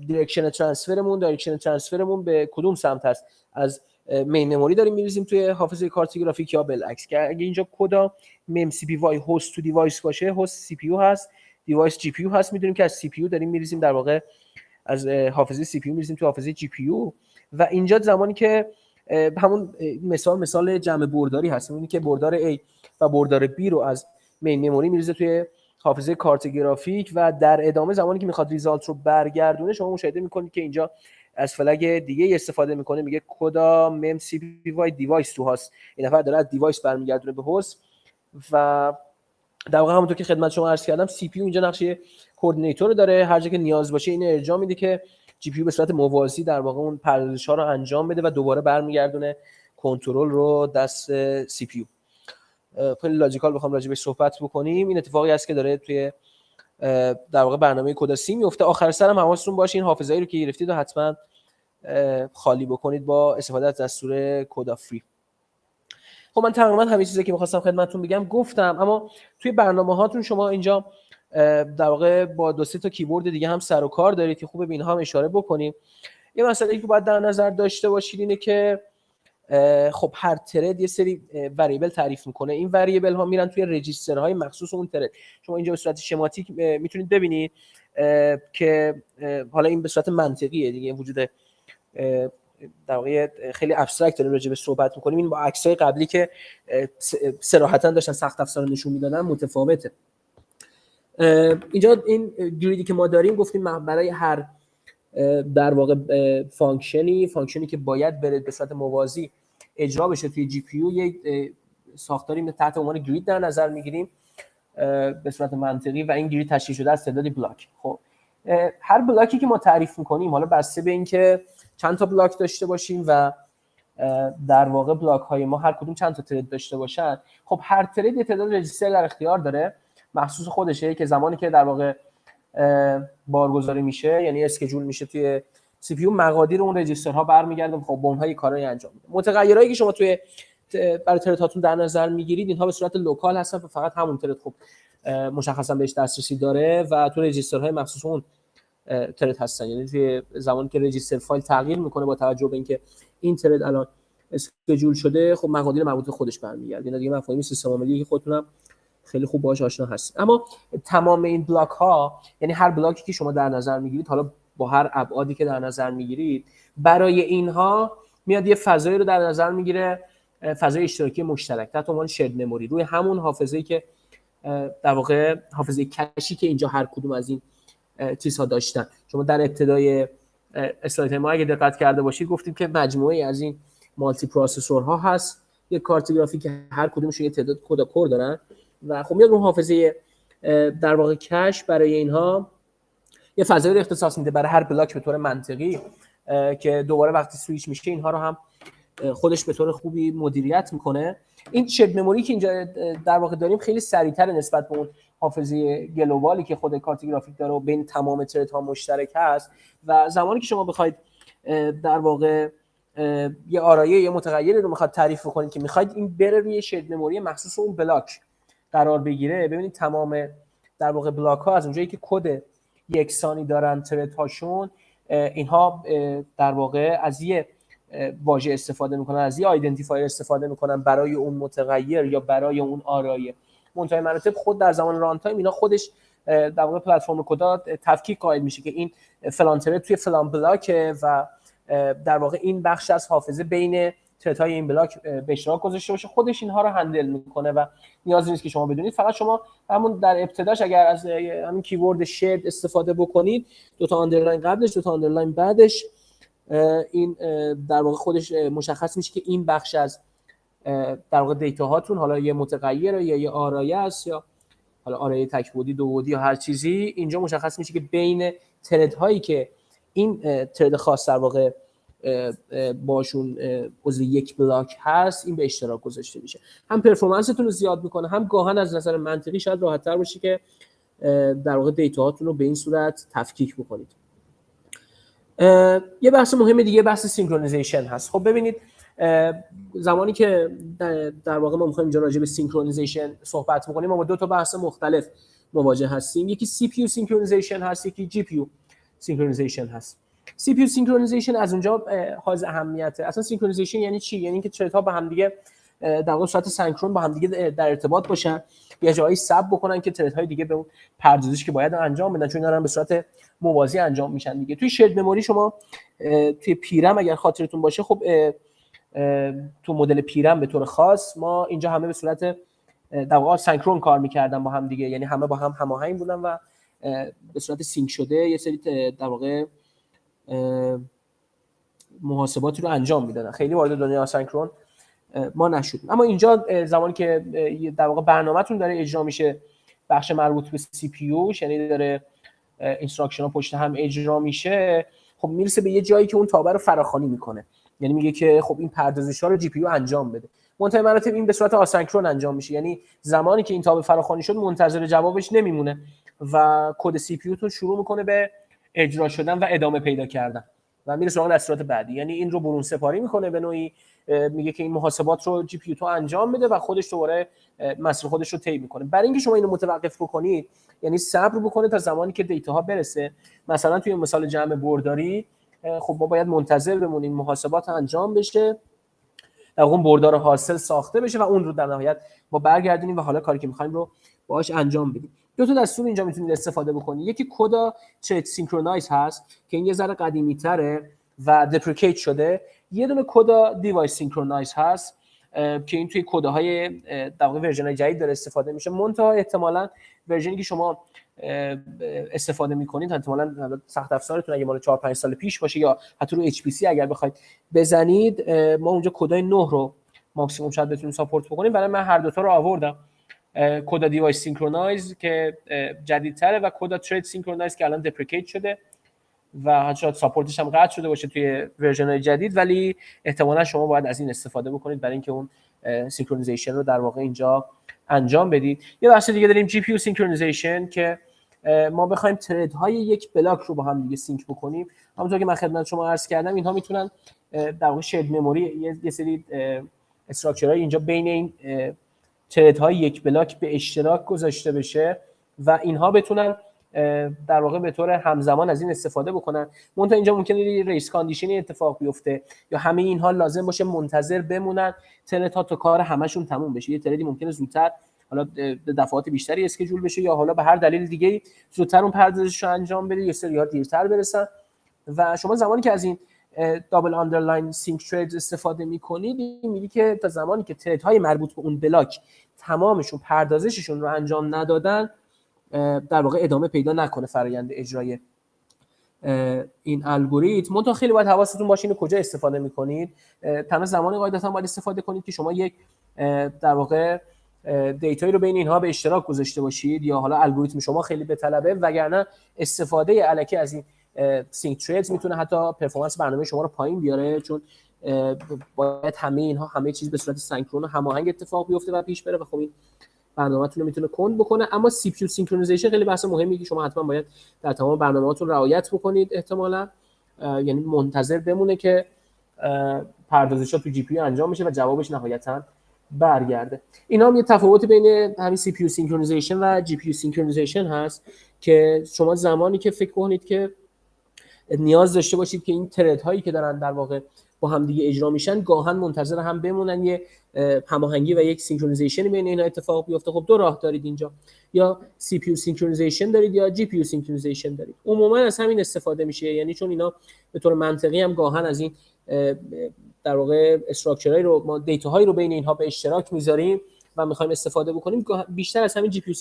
direction transfer مون direction transfer مون به کدوم سمت هست. از main memory داریم میریزیم توی حافظه کارت گرافیک یا بالعکس که اگه اینجا cuda Memcpy host to device باشه host CPU هست device GPU هست می‌دونیم که از CPU داریم میریزیم در واقع از حافظه CPU میریزیم تو حافظه GPU و اینجا زمانی که همون مثال مثال جمع برداری هست. اونی که بردار A و بردار B رو از main memory میریزه توی حافظه کارت گرافیک و در ادامه زمانی که می‌خواد result رو برگردونه شما مشاهده می‌کنید که اینجا از flag دیگه استفاده می‌کنه. میگه کدا مم سی پی وای دیوایس تو هست این نفر داره از device برمیگردونه به host و در واقع همونطور که خدمت شما عرض کردم CPU اینجا نقش coordinator داره هر جا که نیاز باشه این ارجاع میده که GPU به صورت موازی در واقع اون پردازش ها رو انجام بده و دوباره برمیگردونه کنترل رو دست CPU خیلی logical بخوام راجع صحبت بکنیم. این اتفاقی است که داره توی در واقع برنامه CUDA C میفته. آخر سرم حواستون باشه این حافظه‌ای رو که گرفتید و حتما خالی بکنید با استفاده از دستور cudaFree. خب من تقریبا همین چیزی که می‌خواستم خدمتتون بگم گفتم اما توی برنامه هاتون شما اینجا در واقع با دو سه تا کیبورد دیگه هم سر و کار دارید که خوبه به اینها هم اشاره بکنیم. یه مسئله که باید در نظر داشته باشید اینه که خب هر ترد یه سری وریبل تعریف می‌کنه. این وریبل ها میرن توی رجیسترهای مخصوص اون ترد. شما اینجا به صورت شماتیک می‌تونید ببینید که حالا این به صورت منطقیه دیگه. وجود در واقع خیلی abstract داریم راجع به صحبت می‌کنیم. این با عکسای قبلی که صراحتا داشتن سخت افزار نشون می‌دادن متفاوته. اینجا این grid ی که ما داریم گفتیم برای هر در واقع function ی function ی که باید بره به صورت موازی اجرا بشه توی GPU یک ساختاری تحت عنوان grid در نظر می‌گیریم به صورت منطقی و این grid تشکیل شده از تعدادی block. خب هر block ی که ما تعریف می‌کنیم حالا بسته به اینکه چند تا block داشته باشیم و در واقع block های ما هر کدوم چند تا thread داشته باشن خب هر thread یه تعداد register در اختیار داره. مخصوص خودشه که زمانی که در واقع بارگذاری میشه یعنی schedule میشه توی CPU مقادیر اون register ها برمیگرده خب با اونها کارایی انجام میده. متغیرایی که شما توی برای thread هاتون در نظر می‌گیرید اینها به صورت local هستن فقط همون thread خب مشخصا بهش دسترسی داره و تو رجیسترهای مخصوص اون ترت هستن. یعنی توی زمانی که رجیستر فایل تغییر می‌کنه با توجه به اینکه این ترت الان اسکجول شده خب مقادیر مربوط به خودش برمیگرده. اینا دیگه مفاهیم سیستم عاملی که خودتونم خیلی خوب باهاش آشنا هست اما تمام این بلاک ها یعنی هر بلاکی که شما در نظر می‌گیرید حالا با هر ابعادی که در نظر می‌گیرید برای اینها میاد یه فضایی رو در نظر می‌گیره فضای اشتراکی مشترک تحت عنوان شرد مموری روی همون حافظه که در واقع حافظه کشی که اینجا هر کدوم از این چیزها داشتن. شما در ابتدای اسلاید ما اگه دقت کرده باشید گفتیم که مجموعه از این مالتی پروسسورها هست. یه کارت گرافیک هر کدومشون یه تعداد کد کور دارن. و خب میاد رو حافظه در واقع کش برای اینها یه فضایی رو اختصاص میده برای هر بلاک به طور منطقی که دوباره وقتی سویچ میشه اینها رو هم خودش به طور خوبی مدیریت می‌کنه. این shared memory که اینجا در واقع داریم خیلی سریعتر نسبت به اون حافظه global ی که خود کارت گرافیک داره و بین تمام thread ها مشترک هست و زمانی که شما بخواید در واقع یه آرایه یه متغیری رو می‌خواد تعریف کنید که می‌خواید این بره روی shared memory مخصوص اون block. قرار بگیره. ببینید تمام در واقع block ها از اونجایی که کد یکسانی دارن thread هاشون اینها در واقع از یه واژه استفاده می‌کنن از یه identifier استفاده می‌کنن برای اون متغیر یا برای اون آرایه منتهای مراتب خود در زمان runtime اینا خودش در واقع platform CUDA تفکیک قائل میشه که این فلان توی فلان block ه و در واقع این بخش از حافظه بین thread های این block به اشتراک گذاشته باشه. خودش اینها رو handle می‌کنه و نیازی نیست که شما بدونید. فقط شما همون در ابتداش اگر از همین keyword shared استفاده بکنید دو تا underline قبلش دو تا underline بعدش این در واقع خودش مشخص میشه که این بخش از در واقع data هاتون حالا یه متغیر یا یه آرایه است یا حالا آرایه تک بعدی دو بعدی یا هر چیزی اینجا مشخص میشه که بین thread هایی که این thread خاص در واقع باشون عضو یک block هست این به اشتراک گذاشته میشه. هم performance تون رو زیاد می‌کنه هم گاهاً از نظر منطقی شاید راحت تر باشه که در واقع data هاتون رو به این صورت تفکیک بکنید. یه بحث مهم دیگه بحث synchronization هست. خب ببینید زمانی که در واقع ما می‌خوایم اینجا راجع به synchronization صحبت بکنیم ما با دو تا بحث مختلف مواجه هستیم. یکی CPU synchronization هست یکی GPU synchronization هست. CPU synchronization از اونجا حائز اهمیته. اصلا synchronization یعنی چی؟ یعنی اینکه ها با هم دیگه در واقع صورت سنکرون با هم دیگه در ارتباط باشن یه جایی صبر بکنن که thread های دیگه به اون پردازشی که باید انجام بدن چون اینا به صورت موازی انجام میشن دیگه. توی shared memory شما توی PRAM اگر خاطرتون باشه خب تو مدل PRAM به طور خاص ما اینجا همه به صورت در واقع سنکرون کار می‌کردن با هم دیگه. یعنی همه با هم هماهنگ بودن و به صورت sync شده یه سری در واقع محاسباتی رو انجام می‌دادن. خیلی وارد دنیا سنکرون ما نشدیم. اما اینجا زمانی که در واقع برنامهتون داره اجرا میشه بخش مربوط به CPU یعنی داره instruction ها پشت هم اجرا میشه. خب می‌رسه به یه جایی که اون تابع رو فراخوانی می‌کنه. یعنی میگه که خب این پردازش ها رو GPU انجام بده. منتهی مراتب این به صورت آسنکرون انجام میشه. یعنی زمانی که این تابع فراخوانی شد منتظر جوابش نمیمونه و کد CPU تون شروع می‌کنه به اجرا شدن و ادامه پیدا کردن و میره سراغ دستورات بعدی. یعنی این رو برون سپاری می‌کنه به نوعی میگه که این محاسبات رو GPU تو انجام میده و خودش دوباره مسیر خودش رو طی می‌کنه. برای اینکه شما اینو متوقف بکنید یعنی صبر بکنه تا زمانی که data ها برسه. مثلا توی مثال جمع برداری خب ما باید منتظر بمونیم محاسبات انجام بشه. در اون بردار حاصل ساخته بشه و اون رو در نهایت ما برگردونیم و حالا کاری که می‌خوایم رو باهاش انجام بدیم. دو تا دستور اینجا می‌تونید استفاده بکنید. یکی CUDA thread synchronize هست که این یه ذره قدیمی تره و deprecate شده. یه دونه CUDA device synchronize هست که این توی کدهای در واقع version جدید داره استفاده میشه. منتها احتمالا version ی که شما استفاده می‌کنید احتمالا سخت افزارتون اگه مال 4 5 سال پیش باشه یا حتی رو HPC اگر بخواید بزنید ما اونجا CUDA ی 9 رو ماکسیموم شاید بتونیم support بکنیم. برای من هر دوتا رو آوردم. CUDA device synchronize که جدیدتره و CUDA thread synchronize که الان deprecate شده و شاید support ش هم قطع شده باشه توی version های جدید ولی احتمالا شما باید از این استفاده بکنید برای اینکه اون synchronization رو در واقع اینجا انجام بدید. یه بحث دیگه داریم GPU که ما بخوایم thread های یک block رو با هم دیگه sync بکنیم. همونطور که من خدمت شما عرض کردم اینها می‌تونن در واقع shared memory یه سری structure های اینجا بین این thread های یک block به اشتراک گذاشته بشه و اینها بتونن در واقع به طور همزمان از این استفاده بکنن. منتها اینجا ممکنه یه race condition ی اتفاق بیفته یا همه اینها لازم باشه منتظر بمونن thread ها تا کار همشون تموم بشه. یه thread ی ممکنه زودتر حالا دفعات بیشتری schedule بشه یا حالا به هر دلیل دیگه زودتر اون پردازش رو انجام بده یه سری ها دیرتر برسن. و شما زمانی که از این double underline sync thread استفاده می‌کنید میگی که تا زمانی که thread های مربوط به اون block تمامشون پردازششون رو انجام ندادن در واقع ادامه پیدا نکنه فرایند اجرای این الگوریتم. منتها خیلی باید حواستون باشه اینو کجا استفاده می‌کنید. تنها زمان قاعدتا باید استفاده کنید که شما یک در واقع data یی رو بین اینها به اشتراک گذاشته باشید یا حالا الگوریتم شما خیلی بطلبه وگرنه استفاده الکی از این sync threads می‌تونه حتی performance برنامه شما رو پایین بیاره چون باید همه اینها همه چیز به صورت سنکرون و هماهنگ اتفاق بیفته و پیش بره و خب این برنامه‌تون رو می‌تونه کند بکنه. اما CPU synchronization خیلی بحث مهمی که شما حتما باید در تمام برنامه‌هاتون رعایت بکنید احتمالا. یعنی منتظر بمونه که پردازش‌ها تو GPU انجام میشه و جوابش نهایتا برگرده. اینا هم یه تفاوت بین همین CPU synchronization و GPU synchronization هست که شما زمانی که فکر کنید که نیاز داشته باشید که این thread هایی که دارن در واقع با هم دیگه اجرا میشن گاهاً منتظر هم بمونن یه هماهنگی و یک synchronization بین اینا اتفاق بیفته. خب دو راه دارید اینجا. یا CPU synchronization دارید یا GPU synchronization دارید. عموما از همین استفاده میشه. یعنی چون اینا به طور منطقی هم گاهاً از این در واقع structure های رو ما data هایی رو بین اینها به اشتراک می‌ذاریم و می‌خوایم استفاده بکنیم بیشتر از همین GPU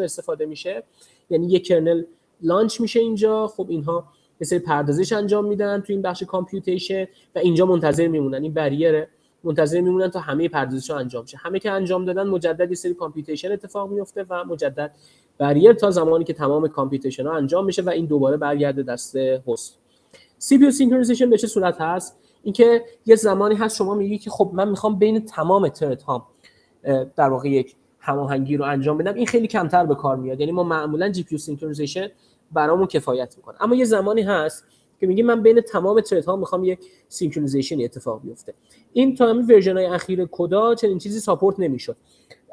استفاده میشه. یعنی یک kernel launch میشه اینجا. خب اینها یه سری پردازش انجام میدن تو این بخش computation و اینجا منتظر میمونن. این barrier ه. منتظر میمونن تا همه پردازش ها انجام شه. همه که انجام دادن مجدد یه سری کامپیوتیشن اتفاق میفته و مجدد barrier تا زمانی که تمام computation ها انجام میشه و این دوباره برگرده دست هست CPU synchronization به چه صورت هست؟ اینکه یه زمانی هست شما میگی که خب من می‌خوام بین تمام thread هام در واقع یک هماهنگی رو انجام بدم. این خیلی کمتر به کار میاد. یعنی ما معمولا GPU برامون کفایت می‌کنه. اما یه زمانی هست که میگه من بین تمام thread ها می‌خوام یک synchronization اتفاق بیفته. این تا همین version های اخیر CUDA چنین چیزی support نمی‌شد.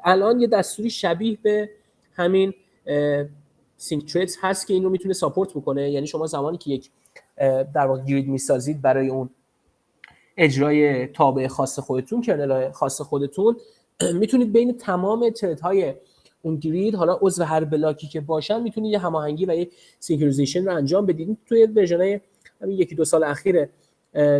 الان یه دستوری شبیه به همین sync هست که این رو می‌تونه support بکنه. یعنی شما زمانی که یک در واقع grid می‌سازید برای اون اجرای تابع خاص خودتون kernel خاص خودتون می‌تونید بین تمام thread های اون grid حالا عضو هر block ی که باشن می‌تونید یه هماهنگی و یه synchronization رو انجام بدید توی version همین یکی دو سال اخیر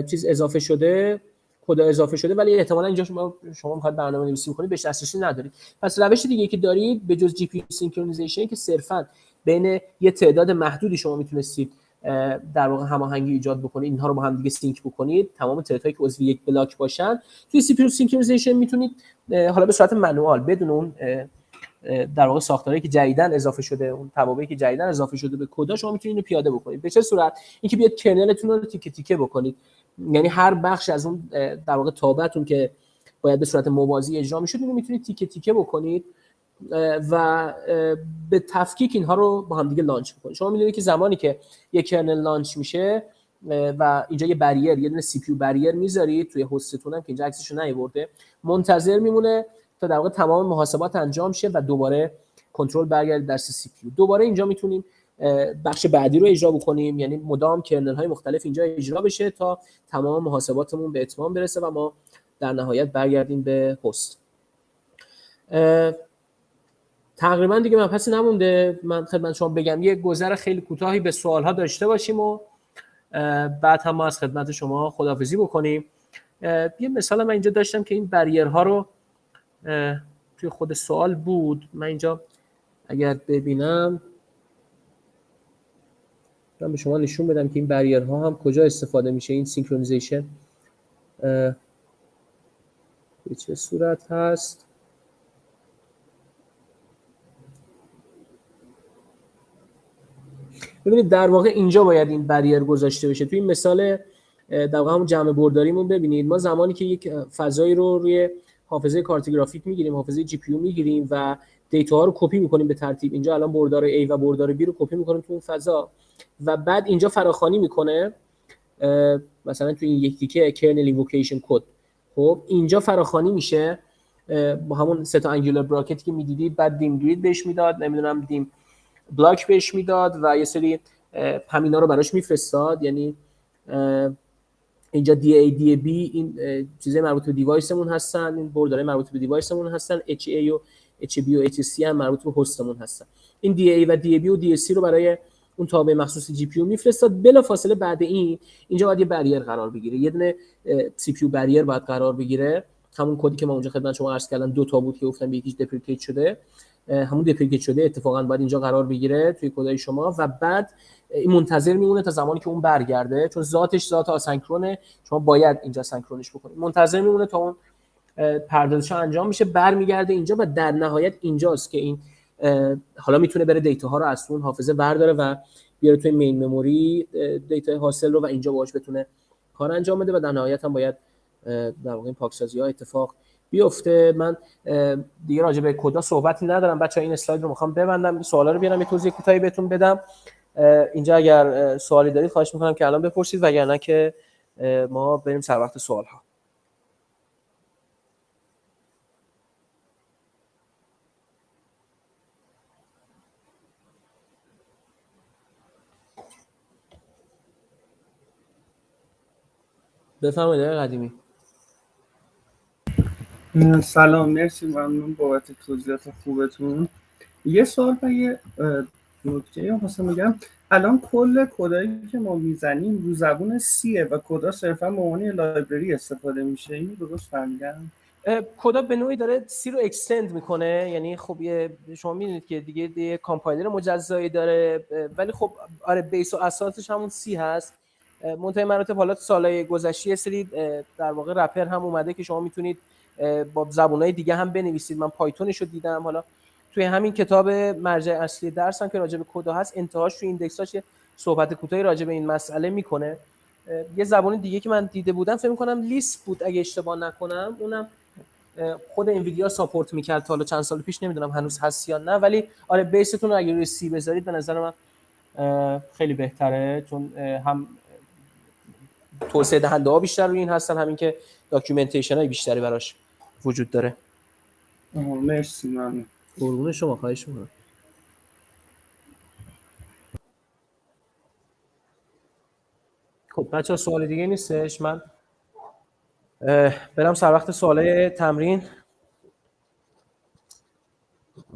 چیز اضافه شده CUDA اضافه شده ولی احتمالا اینجا شما شما می‌خواد برنامه نویسی بکنید بهش دسترسی ندارید. پس روش دیگه که دارید به جز GPU synchronization که صرفا بین یه تعداد محدودی شما می‌تونستید در واقع هماهنگی ایجاد بکنید اینها رو با هم دیگه sync بکنید تمام thread ایی که عضو یک block باشن. توی CPU synchronization می‌تونید حالا به صورت manual بدون اون در واقع ساختاری که جدیداً اضافه شده اون توابعی که جدیداً اضافه شده به CUDA شما می‌تونید اینو پیاده بکنید. به چه صورت؟ اینکه بیاد kernel تون رو تیکه تیکه بکنید. یعنی هر بخش از اون در واقع تابعتون که باید به صورت موازی اجرا می‌شد اینو می‌تونید تیکه تیکه بکنید و به تفکیک اینها رو با هم دیگه launch بکنید. شما می‌دونید که زمانی که یک kernel launch میشه و اینجا یه barrier یه دونه CPU barrier می‌ذارید توی host تون هم که اینجا عکسشو نیورده منتظر میمونه تا در واقع تمام محاسبات انجام شه و دوباره کنترل برگرده در CPU. دوباره اینجا می‌تونیم بخش بعدی رو اجرا بکنیم. یعنی مدام kernel های مختلف اینجا اجرا بشه تا تمام محاسباتمون به اتمام برسه و ما در نهایت برگردیم به هست تقریبا دیگه پس نمونده. من خدمت شما بگم یه گذر خیلی کوتاهی به سوال ها داشته باشیم و بعد هم ما از خدمت شما خدافزی بکنیم. یه مثال من اینجا داشتم که این بریرها رو توی خود سوال بود. من اینجا اگر ببینم من به شما نشون بدم که این barrier ها هم کجا استفاده میشه این synchronization. به چه صورت هست؟ ببینید در واقع اینجا باید این barrier گذاشته بشه. توی این مثال در واقع همون جمع برداریمون ببینید. ما زمانی که یک فضایی رو روی حافظه کارت گرافیک می‌گیریم حافظه GPU می‌گیریم و دیتا ها رو کپی می‌کنیم به ترتیب. اینجا الان بردار A و بردار B رو کپی می‌کنیم تو اون فضا. و بعد اینجا فراخوانی می‌کنه مثلا تو این یک تیکه kernel invocation code خب اینجا فراخوانی میشه با همون سه تا angular bracket ی که می‌دیدید بعد dim grid بهش می‌داد نمی‌دونم dim block بهش می‌داد و یه سری همینا رو براش میفرستاد. یعنی اینجا dB این چیزای مربوط به device مون هستن این بردارای مربوط به device مون هستن A و B و C هم مربوط به host مون هستن. این A و B و C رو برای اون تابع مخصوص GPU میفرستاد. بلا فاصله بعد این اینجا باید یه barrier قرار بگیره. یه دونه CPU barrier باید قرار بگیره. همون کدی که ما اونجا خدمت شما عرض کردم دو تا بود که گفتم یکیش deprecate شده. همون deprecate شده اتفاقا باید اینجا قرار بگیره توی کدای شما و بعد این منتظر میمونه تا زمانی که اون برگرده چون ذاتش ذات آسنکرونه شما باید اینجا سنکرونش بکنید منتظر میمونه تا اون پردازش انجام میشه برمیگرده اینجا و در نهایت اینجاست که این حالا می‌تونه بره دیتا ها رو از اون حافظه برداره و بیاره توی مین مموری دیتا حاصل رو و اینجا باهاش بتونه کار انجام بده و در نهایت هم باید در واقع این پاکسازی ها اتفاق بیفته. من دیگه راجع به کدا صحبتی ندارم. بچه این اسلاید رو می‌خوام ببندم. سوالا رو بیارم یه توضیح کوتاهی بهتون بدم. اینجا اگر سوالی دارید خواهش می‌کنم که الان بپرسید وگرنه که ما بریم سر وقت سوال ها بفرمایید قدیمی. سلام مرسی ممنون بابت توضیحات خوبتون. یه سوال و یه نکته هم میگم. الان کل کدایی که ما می‌زنیم رو زبون C ئه و CUDA صرفا به عنوان library استفاده میشه؟ این درست فهمیدم؟ CUDA به نوعی داره C رو extend می‌کنه. یعنی خب شما می‌دونید که دیگه یه کامپایلر مجزایی داره ولی خب آره base و اساسش همون C هست. منتهی مراتب حالا سالهای گذشته سری در واقع wrapper هم اومده که شما می‌تونید با زبونهای دیگه هم بنویسید. من پایتونش رو دیدم. حالا توی همین کتاب مرجع اصلی درس هم که راجع به کد هست انتهاش تو ایندکساش یه صحبت کوتاهی راجع به این مسئله می‌کنه. یه زبان دیگه که من دیده بودم فکر کنم لیست بود اگه اشتباه نکنم. اونم خود انویدیا ساپورت می‌کرد تا حالا چند سال پیش نمی‌دونم هنوز هست یا نه. ولی آره بیستون اگه روی سی بذارید به نظر من خیلی بهتره. چون هم توسعه دهنده ها بیشتر روی این هستن همین که documentation های بیشتری براش وجود داره. مرسی ممنون. قربون شما خواهش می‌کنم. خب بچه سوال دیگه نیستش؟ من برم سر وقت سوال تمرین.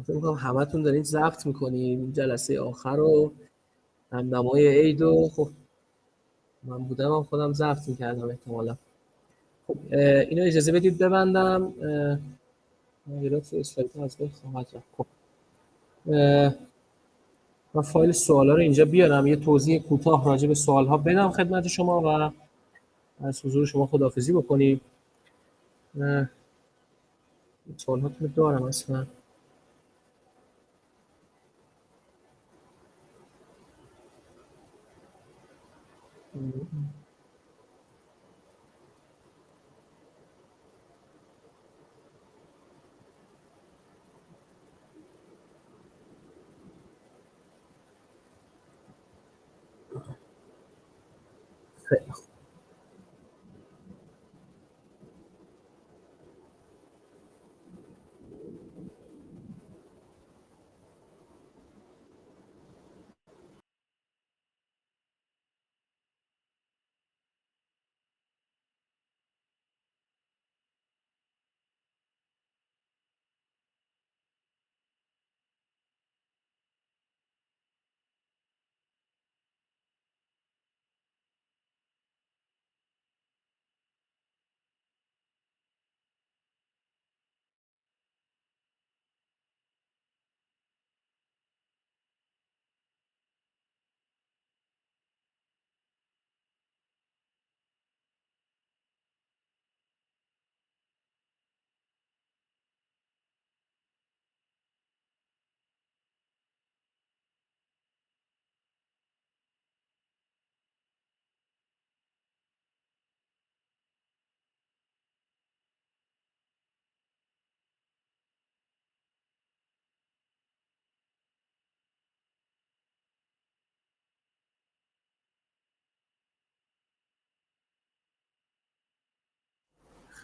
فکر کنم همتون دارید ضبط می‌کنید جلسه آخر رو همدمای عید و خب من بودم هم خودم ضبط می‌کردم احتمالا. خب اینو اجازه بدید ببندم. مدیرات اسلایت از بین خواهد خب. من فایل سوالا رو اینجا بیارم. یه توضیح کوتاه راجع به سوال ها بدم خدمت شما و از حضور شما خداحافظی بکنیم. سوال هاتون دارم اصلا. خیلی خوب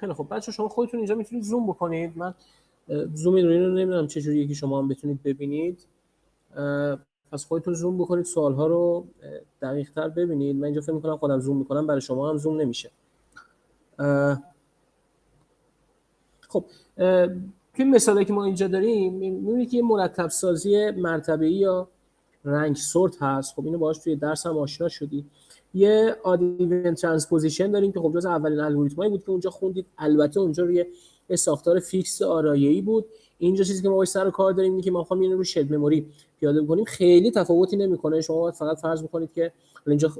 خیلی خب بچه شما خودتون اینجا می‌تونید زوم بکنید. من زوم این رو نمی‌دونم چه جوریه که شما هم بتونید ببینید. پس خودتون زوم بکنید سوال ها رو دقیق تر ببینید. من اینجا فکر می‌کنم خودم زوم می‌کنم برای شما هم زوم نمیشه. خب توی مثالی که ما اینجا داریم می‌بینید که یه مرتب سازی مرتبه یا رنگ سورت هست. خب اینو باهاش توی درس هم آشنا شدی. یه odd-even transposition داریم که خب جز اولین الگوریتمایی بود که اونجا خوندید. البته اونجا روی یه ساختار fix آرایه‌ای بود. اینجا چیزی که ما باش سر کار داریم اینه که ما خواهیم اینو رو shared memory پیاده بکنیم. خیلی تفاوتی نمی‌کنه. شما فقط فرض بکنید که اینجا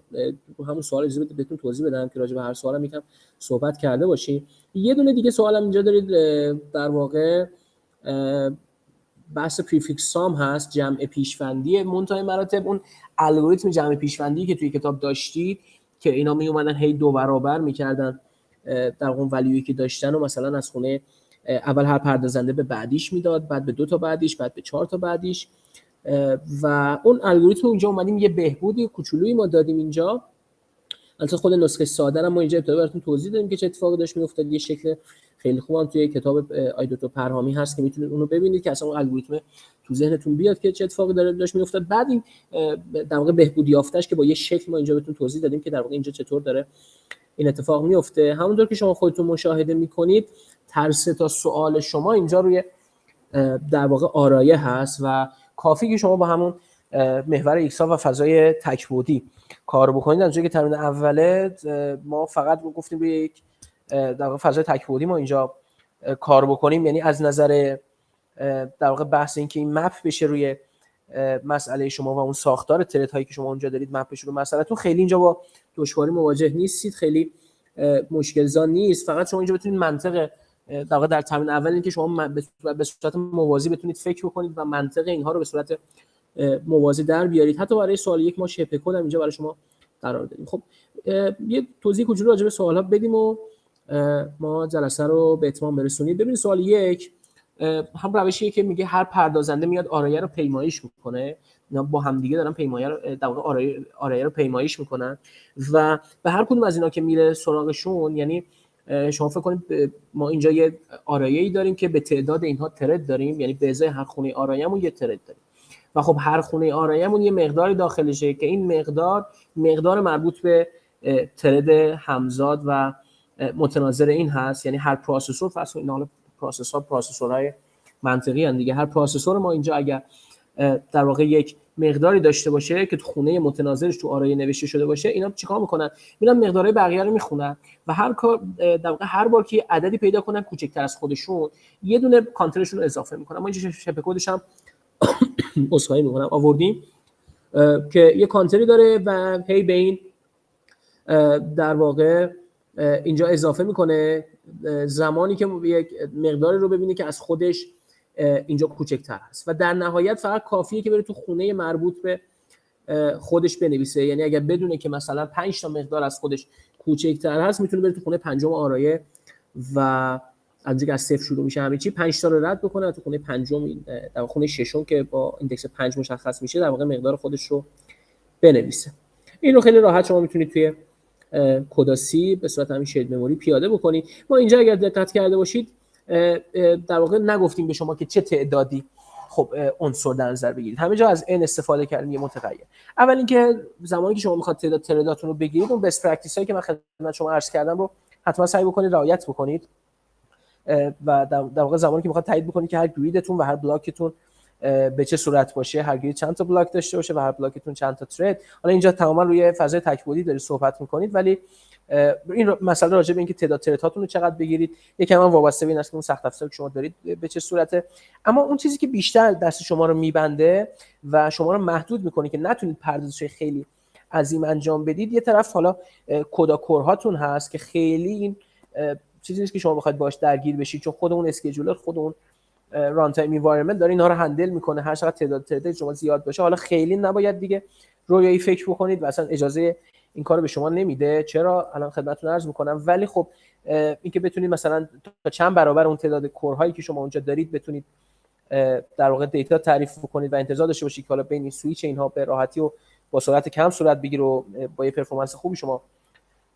همون سوال اجازه بدید بهتون توضیح بدم که راجع به هر سوالم یکم صحبت کرده باشیم یه دونه دیگه سوالم اینجا دارید در واقع بحث prefix sum هست جمع پیشوندی منتهای مراتب. اون الگوریتم جمع پیشوندی که توی کتاب داشتید که اینا می اومدن هی دو برابر می‌کردن در اون ولیوی که داشتن و مثلا از خونه اول هر پردازنده به بعدیش می‌داد بعد به دو تا بعدیش بعد به چهار تا بعدیش. و اون الگوریتم اونجا اومدیم یه بهبودی کوچولویی ما دادیم اینجا. البته خود نسخه ساده ما اینجا ابتدا براتون توضیح دادیم که چه اتفاقی داشت میافتاد یه شکل خیلی خوبم توی کتاب آیدوتو پرهامی هست که می‌تونید اونو ببینید که اصلا اون الگوریتم تو ذهنتون بیاد که چه اتفاقی داره داشت میافتاد. بعد این در واقع بهبودی یافتش که با یه شکل ما اینجا بهتون توضیح دادیم که در واقع اینجا چطور داره این اتفاق میفته همونطور که شما خودتون مشاهده می‌کنید ترس تا سوال شما اینجا روی در واقع آرایه هست و کافی که شما با همون محور ایکسا و فضای تکبودی کار بکنید. از که تمرین اوله ما فقط گفتیم روی یک در واقع فضای تکبودی ما اینجا کار بکنیم. یعنی از نظر در واقع بحث این که این مپ بشه روی مسئله شما و اون ساختار ترت هایی که شما اونجا دارید مپ بشه رو مسئلهتون خیلی اینجا با دشواری مواجه نیستید. خیلی مشکل زان نیست. فقط شما اینجا بتونید منطق در واقع در تمرین اول اینکه شما به صورت موازی بتونید فکر بکنید و منطق اینها رو به صورت موازی در بیارید. حتی برای سوال یک ما شبه کد اینجا برای شما قرار دادیم خب یه توضیح کوچولو راجع به سوال ها بدیم و ما جلسه رو به اتمام برسونیم. ببینید سوال یک هم روشیه که میگه هر پردازنده میاد آرایه رو پیمایش می‌کنه. اینا با همدیگه دارن پیمایه رو در آرایه, آرایه رو پیمایش می‌کنن. و به هر کدوم از اینا که میره سراغشون یعنی شما فکر کنید ما اینجا یه آرایه ای داریم که به تعداد اینها ترد داریم. یعنی به ازای هر خونه آرایه‌مون یه ترد داریم. و خب هر خونه آرایه‌مون یه مقداری داخلشه که این مقدار مقدار مربوط به thread همزاد و متناظر این هست یعنی هر processor فرض کنید حالا processor processor های منطقی هستند دیگه. هر processor ما اینجا اگر در واقع یک مقداری داشته باشه که تو خونه متناظرش تو آرایه نوشته شده باشه اینا چیکار می‌کنن؟ میرن مقدارهای بقیه رو می‌خونن و هر کار در واقع هر بار که عددی پیدا کنن کوچکتر از خودشون یه دونه کانترشون رو اضافه می‌کنن. ما اینجا شبه کدش هم اسخای می‌کنم. آوردیم. که یه کانتری داره و هی به این در واقع اینجا اضافه می‌کنه زمانی که یک مقداری رو ببینه که از خودش اینجا کوچکتر هست. و در نهایت فقط کافیه که بره تو خونه مربوط به خودش بنویسه. یعنی اگر بدونه که مثلا 5 تا مقدار از خودش کوچکتر هست می‌تونه بره تو خونه پنجم آرایه و از از صفر شروع میشه همه چی 5 تا رو رد بکنه تو خونه پنجم در خونه ششم که با index 5 مشخص میشه در واقع مقدار خودش رو بنویسه. این رو خیلی راحت شما می‌تونید توی CUDA C به صورت همین shared memory پیاده بکنید ما اینجا اگر دقت کرده باشید در واقع نگفتیم به شما که چه تعدادی خب عنصر در نظر بگیرید. همه جا از n استفاده کردیم یه متغیر. اول اینکه زمانی که شما می‌خواد تعداد thread اتون رو بگیرید اون best practice هایی که من خدمت شما عرض کردم رو حتما سعی بکنید رعایت بکنید. و در واقع زمانی که می‌خواد تایید بکنید که هر گریدتون و هر بلاکتون به چه صورت باشه هر گرید چند تا بلاک داشته باشه و هر بلاکتون چند تا ترید حالا اینجا تماما روی فضای تکبودی دارید صحبت می‌کنید ولی این مسئله راجع به اینکه تعداد ترت هاتون رو چقدر بگیرید یکم هم وابسته به این است که اون سخت افزار شما دارید به چه صورته. اما اون چیزی که بیشتر دست شما رو میبنده و شما رو محدود می‌کنه که نتونید پردازش خیلی عظیم انجام بدید یه طرف حالا core هاتون هست که خیلی این چیزی نیست که شما بخواید باش درگیر بشید چون خود اون scheduler خود اون runtime environment داره اینها رو handle می‌کنه. هر چقدر تعداد thread شما زیاد باشه حالا خیلی نباید دیگه رویایی فکر بکنید و اجازه این کار به شما نمیده. چرا؟ الان خدمتتون عرض می‌کنم. ولی خب اینکه بتونید مثلا تا چند برابر اون تعداد core هایی که شما اونجا دارید بتونید در واقع دیتا تعریف بکنید و انتظار داشته باشید که حالا بین این سویچ اینها به راحتی و با سرعت کم صورت بگیره و با یه performance خوبی شما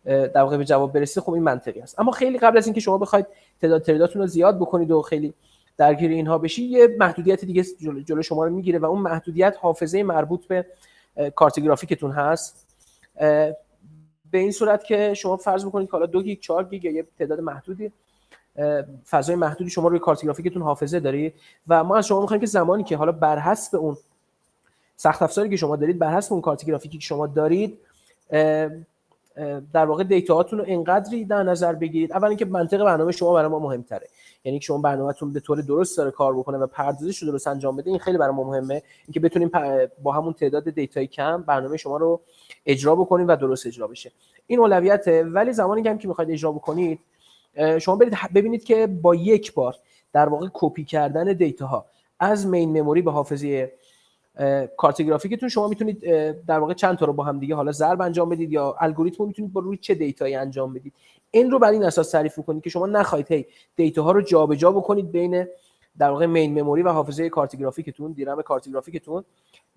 در واقع به جواب برسید خب این منطقی است. اما خیلی قبل از اینکه شما بخواید تعداد thread اتون رو زیاد بکنید و خیلی درگیر اینها بشی یه محدودیت دیگه جلو شما رو می‌گیره و اون محدودیت حافظه مربوط به کارت گرافیکتون هست. به این صورت که شما فرض بکنید که حالا دو گیگ 4 گیگ یا یه تعداد محدودی فضای محدودی شما روی کارت گرافیکتون حافظه دارید و ما از شما می‌خوایم که زمانی که حالا بر حسب اون سخت افزاری که شما دارید بر حسب اون کارت گرافیکی که شما دارید در واقع دیتاهاتون رو انقدری در نظر بگیرید. اول اینکه منطق برنامه شما برای ما مهمتره. یعنی شما برنامهتون به طور درست داره کار بکنه و پردازش رو درست انجام بده این خیلی برای ما مهمه. اینکه بتونیم با همون تعداد دیتای کم برنامه شما رو اجرا بکنیم و درست اجرا بشه. این اولویته ولی زمانی که هم که می‌خواید اجرا بکنید شما برید ببینید که با یک بار در واقع کپی کردن دیتاها از main memory به حافظه کارت گرافیکتون شما می‌تونید در واقع چند تا رو با هم دیگه حالا ضرب انجام بدید یا الگوریتم می‌تونید با روی چه دیتایی انجام بدید. این رو بر این اساس تعریف کنید که شما نخواهید هی دیتا ها رو جابجا بکنید بین در واقع main memory و حافظه کارت گرافیکتون DRAM کارت گرافیکتون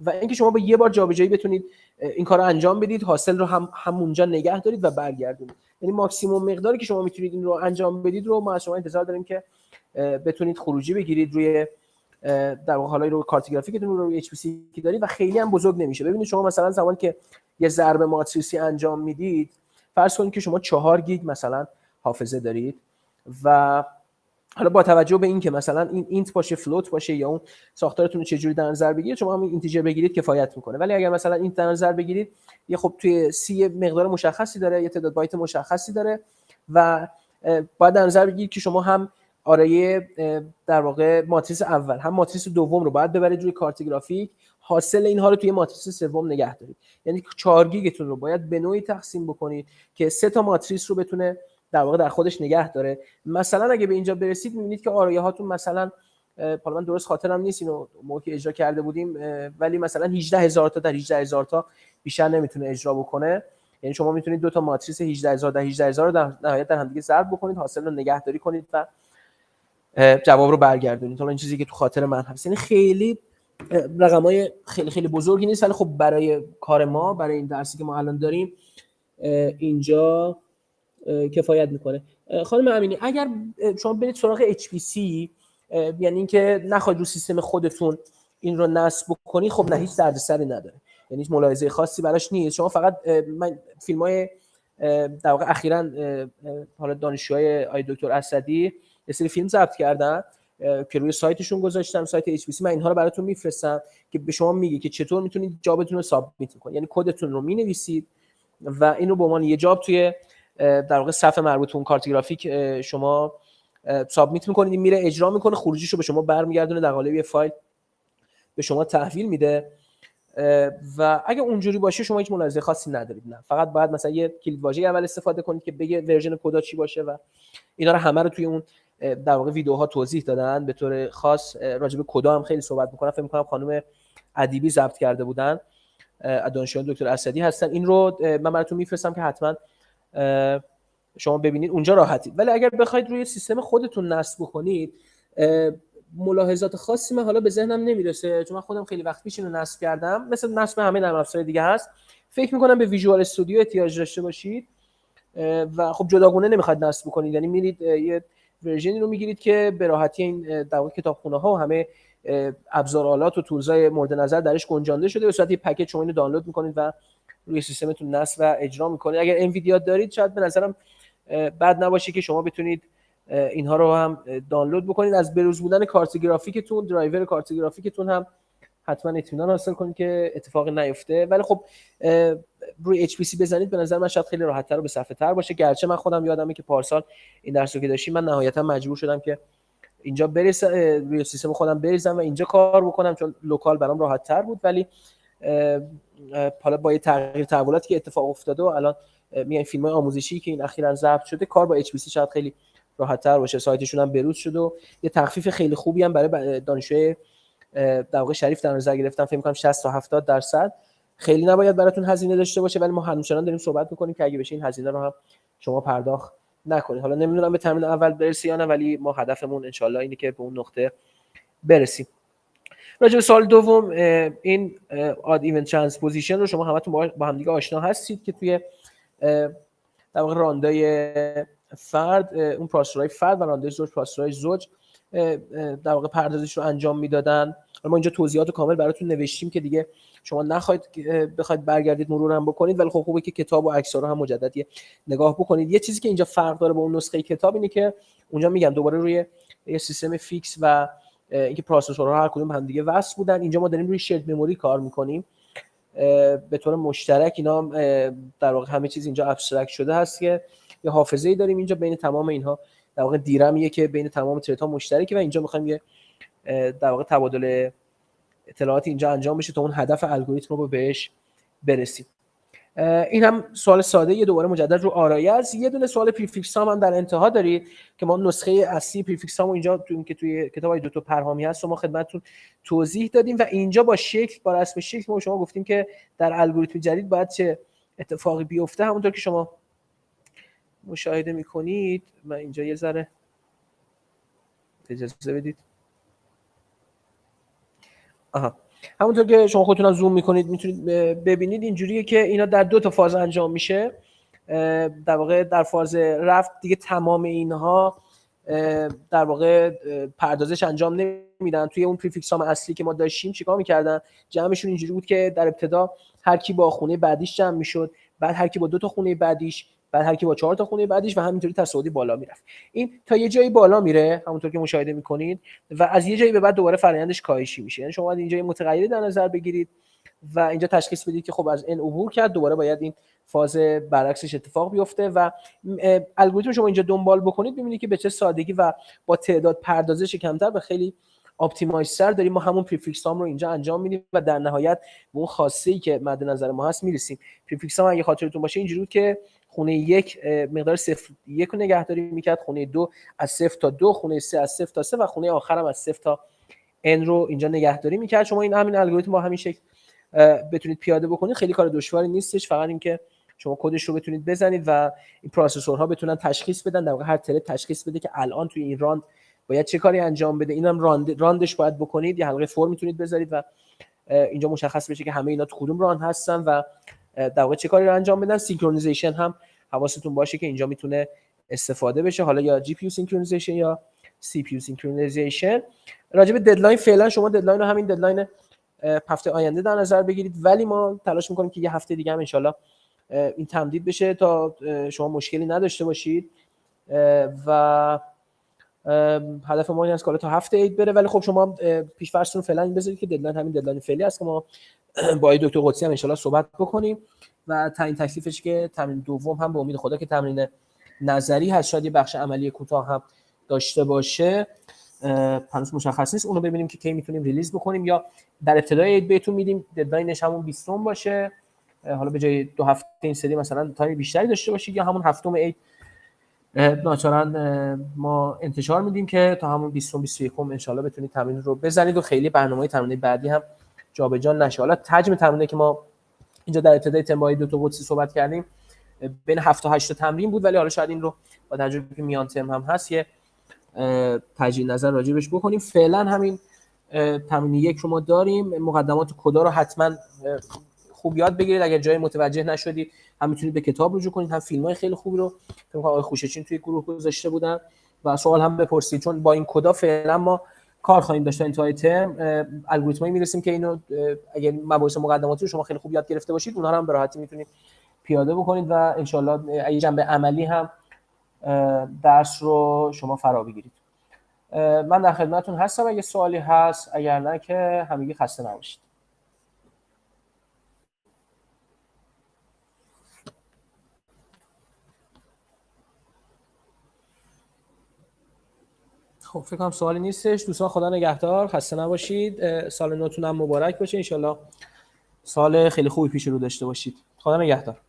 و اینکه شما با یه بار جابجایی بتونید این کار رو انجام بدید حاصل رو هم همونجا نگه دارید و برگردونید. یعنی ماکسیموم مقداری که شما می‌تونید این رو انجام بدید رو ما از شما انتظار داریم که بتونید خروجی بگیرید روی در واقع حالا رو کارت گرافیکتون رو روی HPC که دارید و خیلی هم بزرگ نمیشه. ببینید شما مثلا زمانی که یه ضرب ماتریسی انجام می‌دید فرض کنید که شما چهار گیگ مثلا حافظه دارید و حالا با توجه به اینکه مثلا این int باشه float باشه یا اون ساختارتون رو چجوری در نظر بگیرید شما همین integer بگیرید کفایت می‌کنه. ولی اگر مثلا این در نظر بگیرید یه خب توی سی مقدار مشخصی داره یه تعداد بایت مشخصی داره و باید در نظر بگیرید که شما هم آرایه در واقع ماتریس اول. هم ماتریس دوم رو باید ببرید روی کارت گرافیک. حاصل اینها رو توی ماتریس سوم نگه دارید. یعنی 4 گیگتون رو باید به نوعی تقسیم بکنید که سه تا ماتریس رو بتونه در واقع در خودش نگه داره. مثلا اگه به اینجا برسید می‌بینید که آرایه هاتون مثلا حالا من درست خاطرم نیست اینو موقع که اجرا کرده بودیم ولی مثلا 18 هزار تا در 18 هزار تا بیشتر نمی‌تونه اجرا بکنه. یعنی شما می‌تونید دو تا ماتریس 18 هزار در 18 هزار رو در نهایت در همدیگه ضرب بکنید حاصل رو نگهداری کنید و جواب رو برگردونید. حالا این چیزی که تو خاطر من هست. یعنی خیلی رقم های خیلی خیلی بزرگی نیست ولی خب برای کار ما برای این درسی که ما الان داریم اینجا کفایت می‌کنه. خانم امینی اگر شما برید سراغ HPC یعنی اینکه نخواهید رو سیستم خودتون این رو نصب بکنی خب نه هیچ دردسری نداره. یعنی هیچ ملاحظه خاصی براش نیست. شما فقط من فیلم های در واقع اخیرا حالا دانشجوهای آی دکتر اسدی یه سری فیلم ضبط کردن که روی سایتشون گذاشتم سایت اچ من اینها رو براتون میفرستم که به شما میگه که چطور می‌تونید جابتون رو سابمیت کنید. یعنی کدتون رو می‌نویسید و اینو به عنوان یه جاب توی در واقع صفحه مربوط اون کارت گرافیک شما سابمیت می‌کنید. میره اجرا می‌کنه خروجیشو به شما برمیگردونه در قالب یه فایل به شما تحویل میده. و اگه اونجوری باشه شما هیچ ملاحظه خاصی ندارید. نه فقط باید مثلا یه کلید واژه اول استفاده کنید که بگه ورژن کدا چی باشه و اینا رو همه رو توی اون در واقع ویدیوها توضیح دادن. به طور خاص راجع به کدا هم خیلی صحبت می‌کنن. فکر می‌کنم خانم ادیبی ضبط کرده بودن. دانشجویان دکتر اسدی هستن. این رو من براتون میفرستم که حتما شما ببینید. اونجا راحتید. ولی اگر بخواید روی سیستم خودتون نصب بکنید ملاحظات خاصی من حالا به ذهنم نمی‌رسه. چون من خودم خیلی وقت پیش اینو نصب کردم. مثل نصب همه نرم افزار دیگه هست. فکر می‌کنم به ویژوال استودیو احتیاج داشته باشید. و خب جداگونه نمی‌خواد نصب بکنید. یعنی میرید یه ورژنی رو می‌گیرید که به راحتی این در واقع کتابخونه ها و همه ابزار آلات و تولزای مورد نظر درش گنجانده شده. به صورت یه پکیج شما اینو دانلود می‌کنید و روی سیستمتون نصب و اجرا می‌کنید. اگر Nvidia دارید شاید به نظرم بد نباشه که شما بتونید اینها رو هم دانلود بکنید. از بروز بودن کارت گرافیکتون درایور کارت گرافیکتون هم حتما اطمینان حاصل کنید که اتفاقی نیفته. ولی خب روی HPC بزنید به نظر من شاید خیلی راحتتر و به صرفه تر باشه. گرچه من خودم یادمه که پارسال این درس رو که داشتیم من نهایتا مجبور شدم که اینجا بریز روی سیستم خودم بریزم و اینجا کار بکنم چون local برام راحت تر بود. ولی حالا با یه تغییر تحولاتی که اتفاق افتاده و الان میان فیلم های آموزشی که این اخیرا ضبط شده کار با HPC شاید خیلی راحت تر باشه. سایتشون هم بروز شد و یه تخفیف خیلی خوبی هم برای دانشجوی در واقع شریف در نظر گرفتم فکر کنم 60 تا 70 درصد. خیلی نباید براتون هزینه داشته باشه ولی ما همچنان داریم صحبت می‌کنیم که اگه بشه این هزینه رو هم شما پرداخت نکنید. حالا نمی‌دونم به تمرین اول برسی یا نه ولی ما هدفمون انشالله اینه که به اون نقطه برسیم. راجع به سال دوم این odd even transposition رو شما همتون با هم دیگه آشنا هستید که توی در واقع راندای فرد اون processor ای فرد و راندای زوج processor ای زوج در واقع پردازش رو انجام می‌دادن. ما اینجا توضیحات کامل براتون نوشتیم که دیگه شما نخواهید بخواید برگردید مرور هم بکنید ولی خب خوبه که کتاب و عکس رو هم مجدد نگاه بکنید. یه چیزی که اینجا فرق داره با اون نسخه کتاب اینه که اونجا میگم دوباره روی یه سیستم fix و اینکه processor ها هر کدوم هم دیگه وصل بودن. اینجا ما داریم روی shared memory کار می‌کنیم. به طور مشترک اینا در واقع همه چیز اینجا abstract شده هست که یه حافظه ای داریم اینجا بین تمام اینها. در واقع DRAM ایه که بین تمام thread ها مشترکه و اینجا می‌خوایم یه در واقع تبادل اطلاعات اینجا انجام بشه تا اون هدف الگوریتم رو بهش برسیم. این هم سوال ساده یه دوباره مجدد رو آرایه است. یه دونه سوال prefix sum, هم در انتها دارید که ما نسخه اصلی پریفیکس هم اینجا تو که توی کتاب های دو پرهامی هست ما خدمتتون توضیح دادیم و اینجا با شکل با رسم شکل ما شما گفتیم که در الگوریتم جدید باید چه اتفاقی بیفته همونطور که شما مشاهده می‌کنید من اینجا یه ذره اجازه بدید. آها. همونطور که شما خودتون زوم می‌کنید می‌تونید ببینید اینجوریه که اینا در دو تا فاز انجام میشه. در واقع در فاز رفت دیگه تمام اینها در واقع پردازش انجام نمیدن. توی اون prefix sum اصلی که ما داشتیم چیکار می‌کردن؟ جمعشون اینجوری بود که در ابتدا هر کی با خونه بعدیش جمع می‌شد بعد هر کی با دو تا خونه بعدیش بعد هر کی با چهار تا خونه بعدیش و همینطوری تصاعدی بالا می‌رفت. این تا یه جایی بالا میره همونطور که مشاهده می‌کنید و از یه جایی به بعد دوباره فرآیندش کاهشی میشه. یعنی شما اینجا متغیری در نظر بگیرید و اینجا تشخیص بدید که خب از این عبور کرد دوباره باید این فاز برعکسش اتفاق بیفته و الگوریتم شما اینجا دنبال بکنید ببینید که به چه سادگی و با تعداد پردازش کمتر به خیلی optimize تر داریم. ما همون prefix رو اینجا انجام میدیم و در نهایت به اون خواسته که مد نظر ما هست می‌رسیم. prefix اگه خاطرتون باشه اینجوری که خونه یک مقدار صفر یک رو نگهداری می‌کرد. خونه دو از صفر تا دو خونه سه از صفر تا سه و خونه آخرم از صفر تا n رو اینجا نگهداری می‌کرد. شما این همین الگوریتم با همین شکل بتونید پیاده بکنید. خیلی کار دشواری نیستش. فقط اینکه شما کدش رو بتونید بزنید و این processor ها بتونن تشخیص بدن. در واقع هر thread تشخیص بده که الان توی این راند باید چه کاری انجام بده؟ اینم راند راندش باید بکنید. یه حلقه for هم می‌تونید بذارید و اینجا مشخص بشه که همه اینا تو کدوم راند هستن و در واقع چه کاری رو انجام بدن. synchronization هم حواستون باشه که اینجا می‌تونه استفاده بشه. حالا یا GPU synchronization یا CPU راجع به deadline فعلا شما deadline رو همین deadline هفته آینده در نظر بگیرید. ولی ما تلاش می‌کنیم که یه هفته دیگه هم انشالله این تمدید بشه تا شما مشکلی نداشته باشید. و هدف ما این است که تا هفته عید بره ولی خب شما پیش فرضتون فعلا بذارید که deadline همین deadline فعلی است که ما با دکتر قدسی هم انشالله صحبت بکنیم. و تعیین تکلیفش که تمرین دوم هم به امید خدا که تمرین نظری هست شاید یه بخش عملی کوتاه هم داشته باشه. هنوز مشخص نیست. اونو ببینیم که کی می‌تونیم release بکنیم یا در ابتدای عید بهتون میدیم. deadline ش همون 20 باشه. حالا به جای دو هفته این سری مثلا time بیشتری داشته باشید یا همون هفتم عید ناچارن ما انتشار میدیم که تا همون 20 21 ان بتونید تمرین رو بزنید و خیلی برنامه تمرین بعدی هم جابجا نشه. حالا حجم تمرینی که ما اینجا در ابتدای ترم دو تا قدسی صحبت کردیم بین 7 تا 8 تا تمرین بود ولی حالا شاید این رو با تجربه که میان ترم هم هست یه تجدید نظر راجبش بکنیم. فعلا همین تمرین یک رو ما داریم. مقدمات کدا رو حتما خوب یاد بگیرید. اگر جای متوجه نشدید هم می‌تونید به کتاب رجوع کنید هم فیلم های خیلی خوبی رو. فکر آقای خوشچین توی گروه گذاشته بودن و سوال هم بپرسید. چون با این کدا فعلا ما کار خواهیم داشت انتهای ترم الگوریتمایی می‌رسیم که اینو اگر مباحث مقدماتی رو شما خیلی خوب یاد گرفته باشید اونها رو هم به راحتی می‌تونید پیاده بکنید و انشالله اگه جنبه عملی هم درس رو شما فرا بگیرید. من در خدمتتون هستم اگه سوالی هست اگر نه که همگی خسته نباشید. خب فکر کنم سوالی نیستش. دوستان خدا نگهدار. خسته نباشید. سال نوتون هم مبارک باشه. انشالله سال خیلی خوبی پیش رو داشته باشید. خدا نگهدار.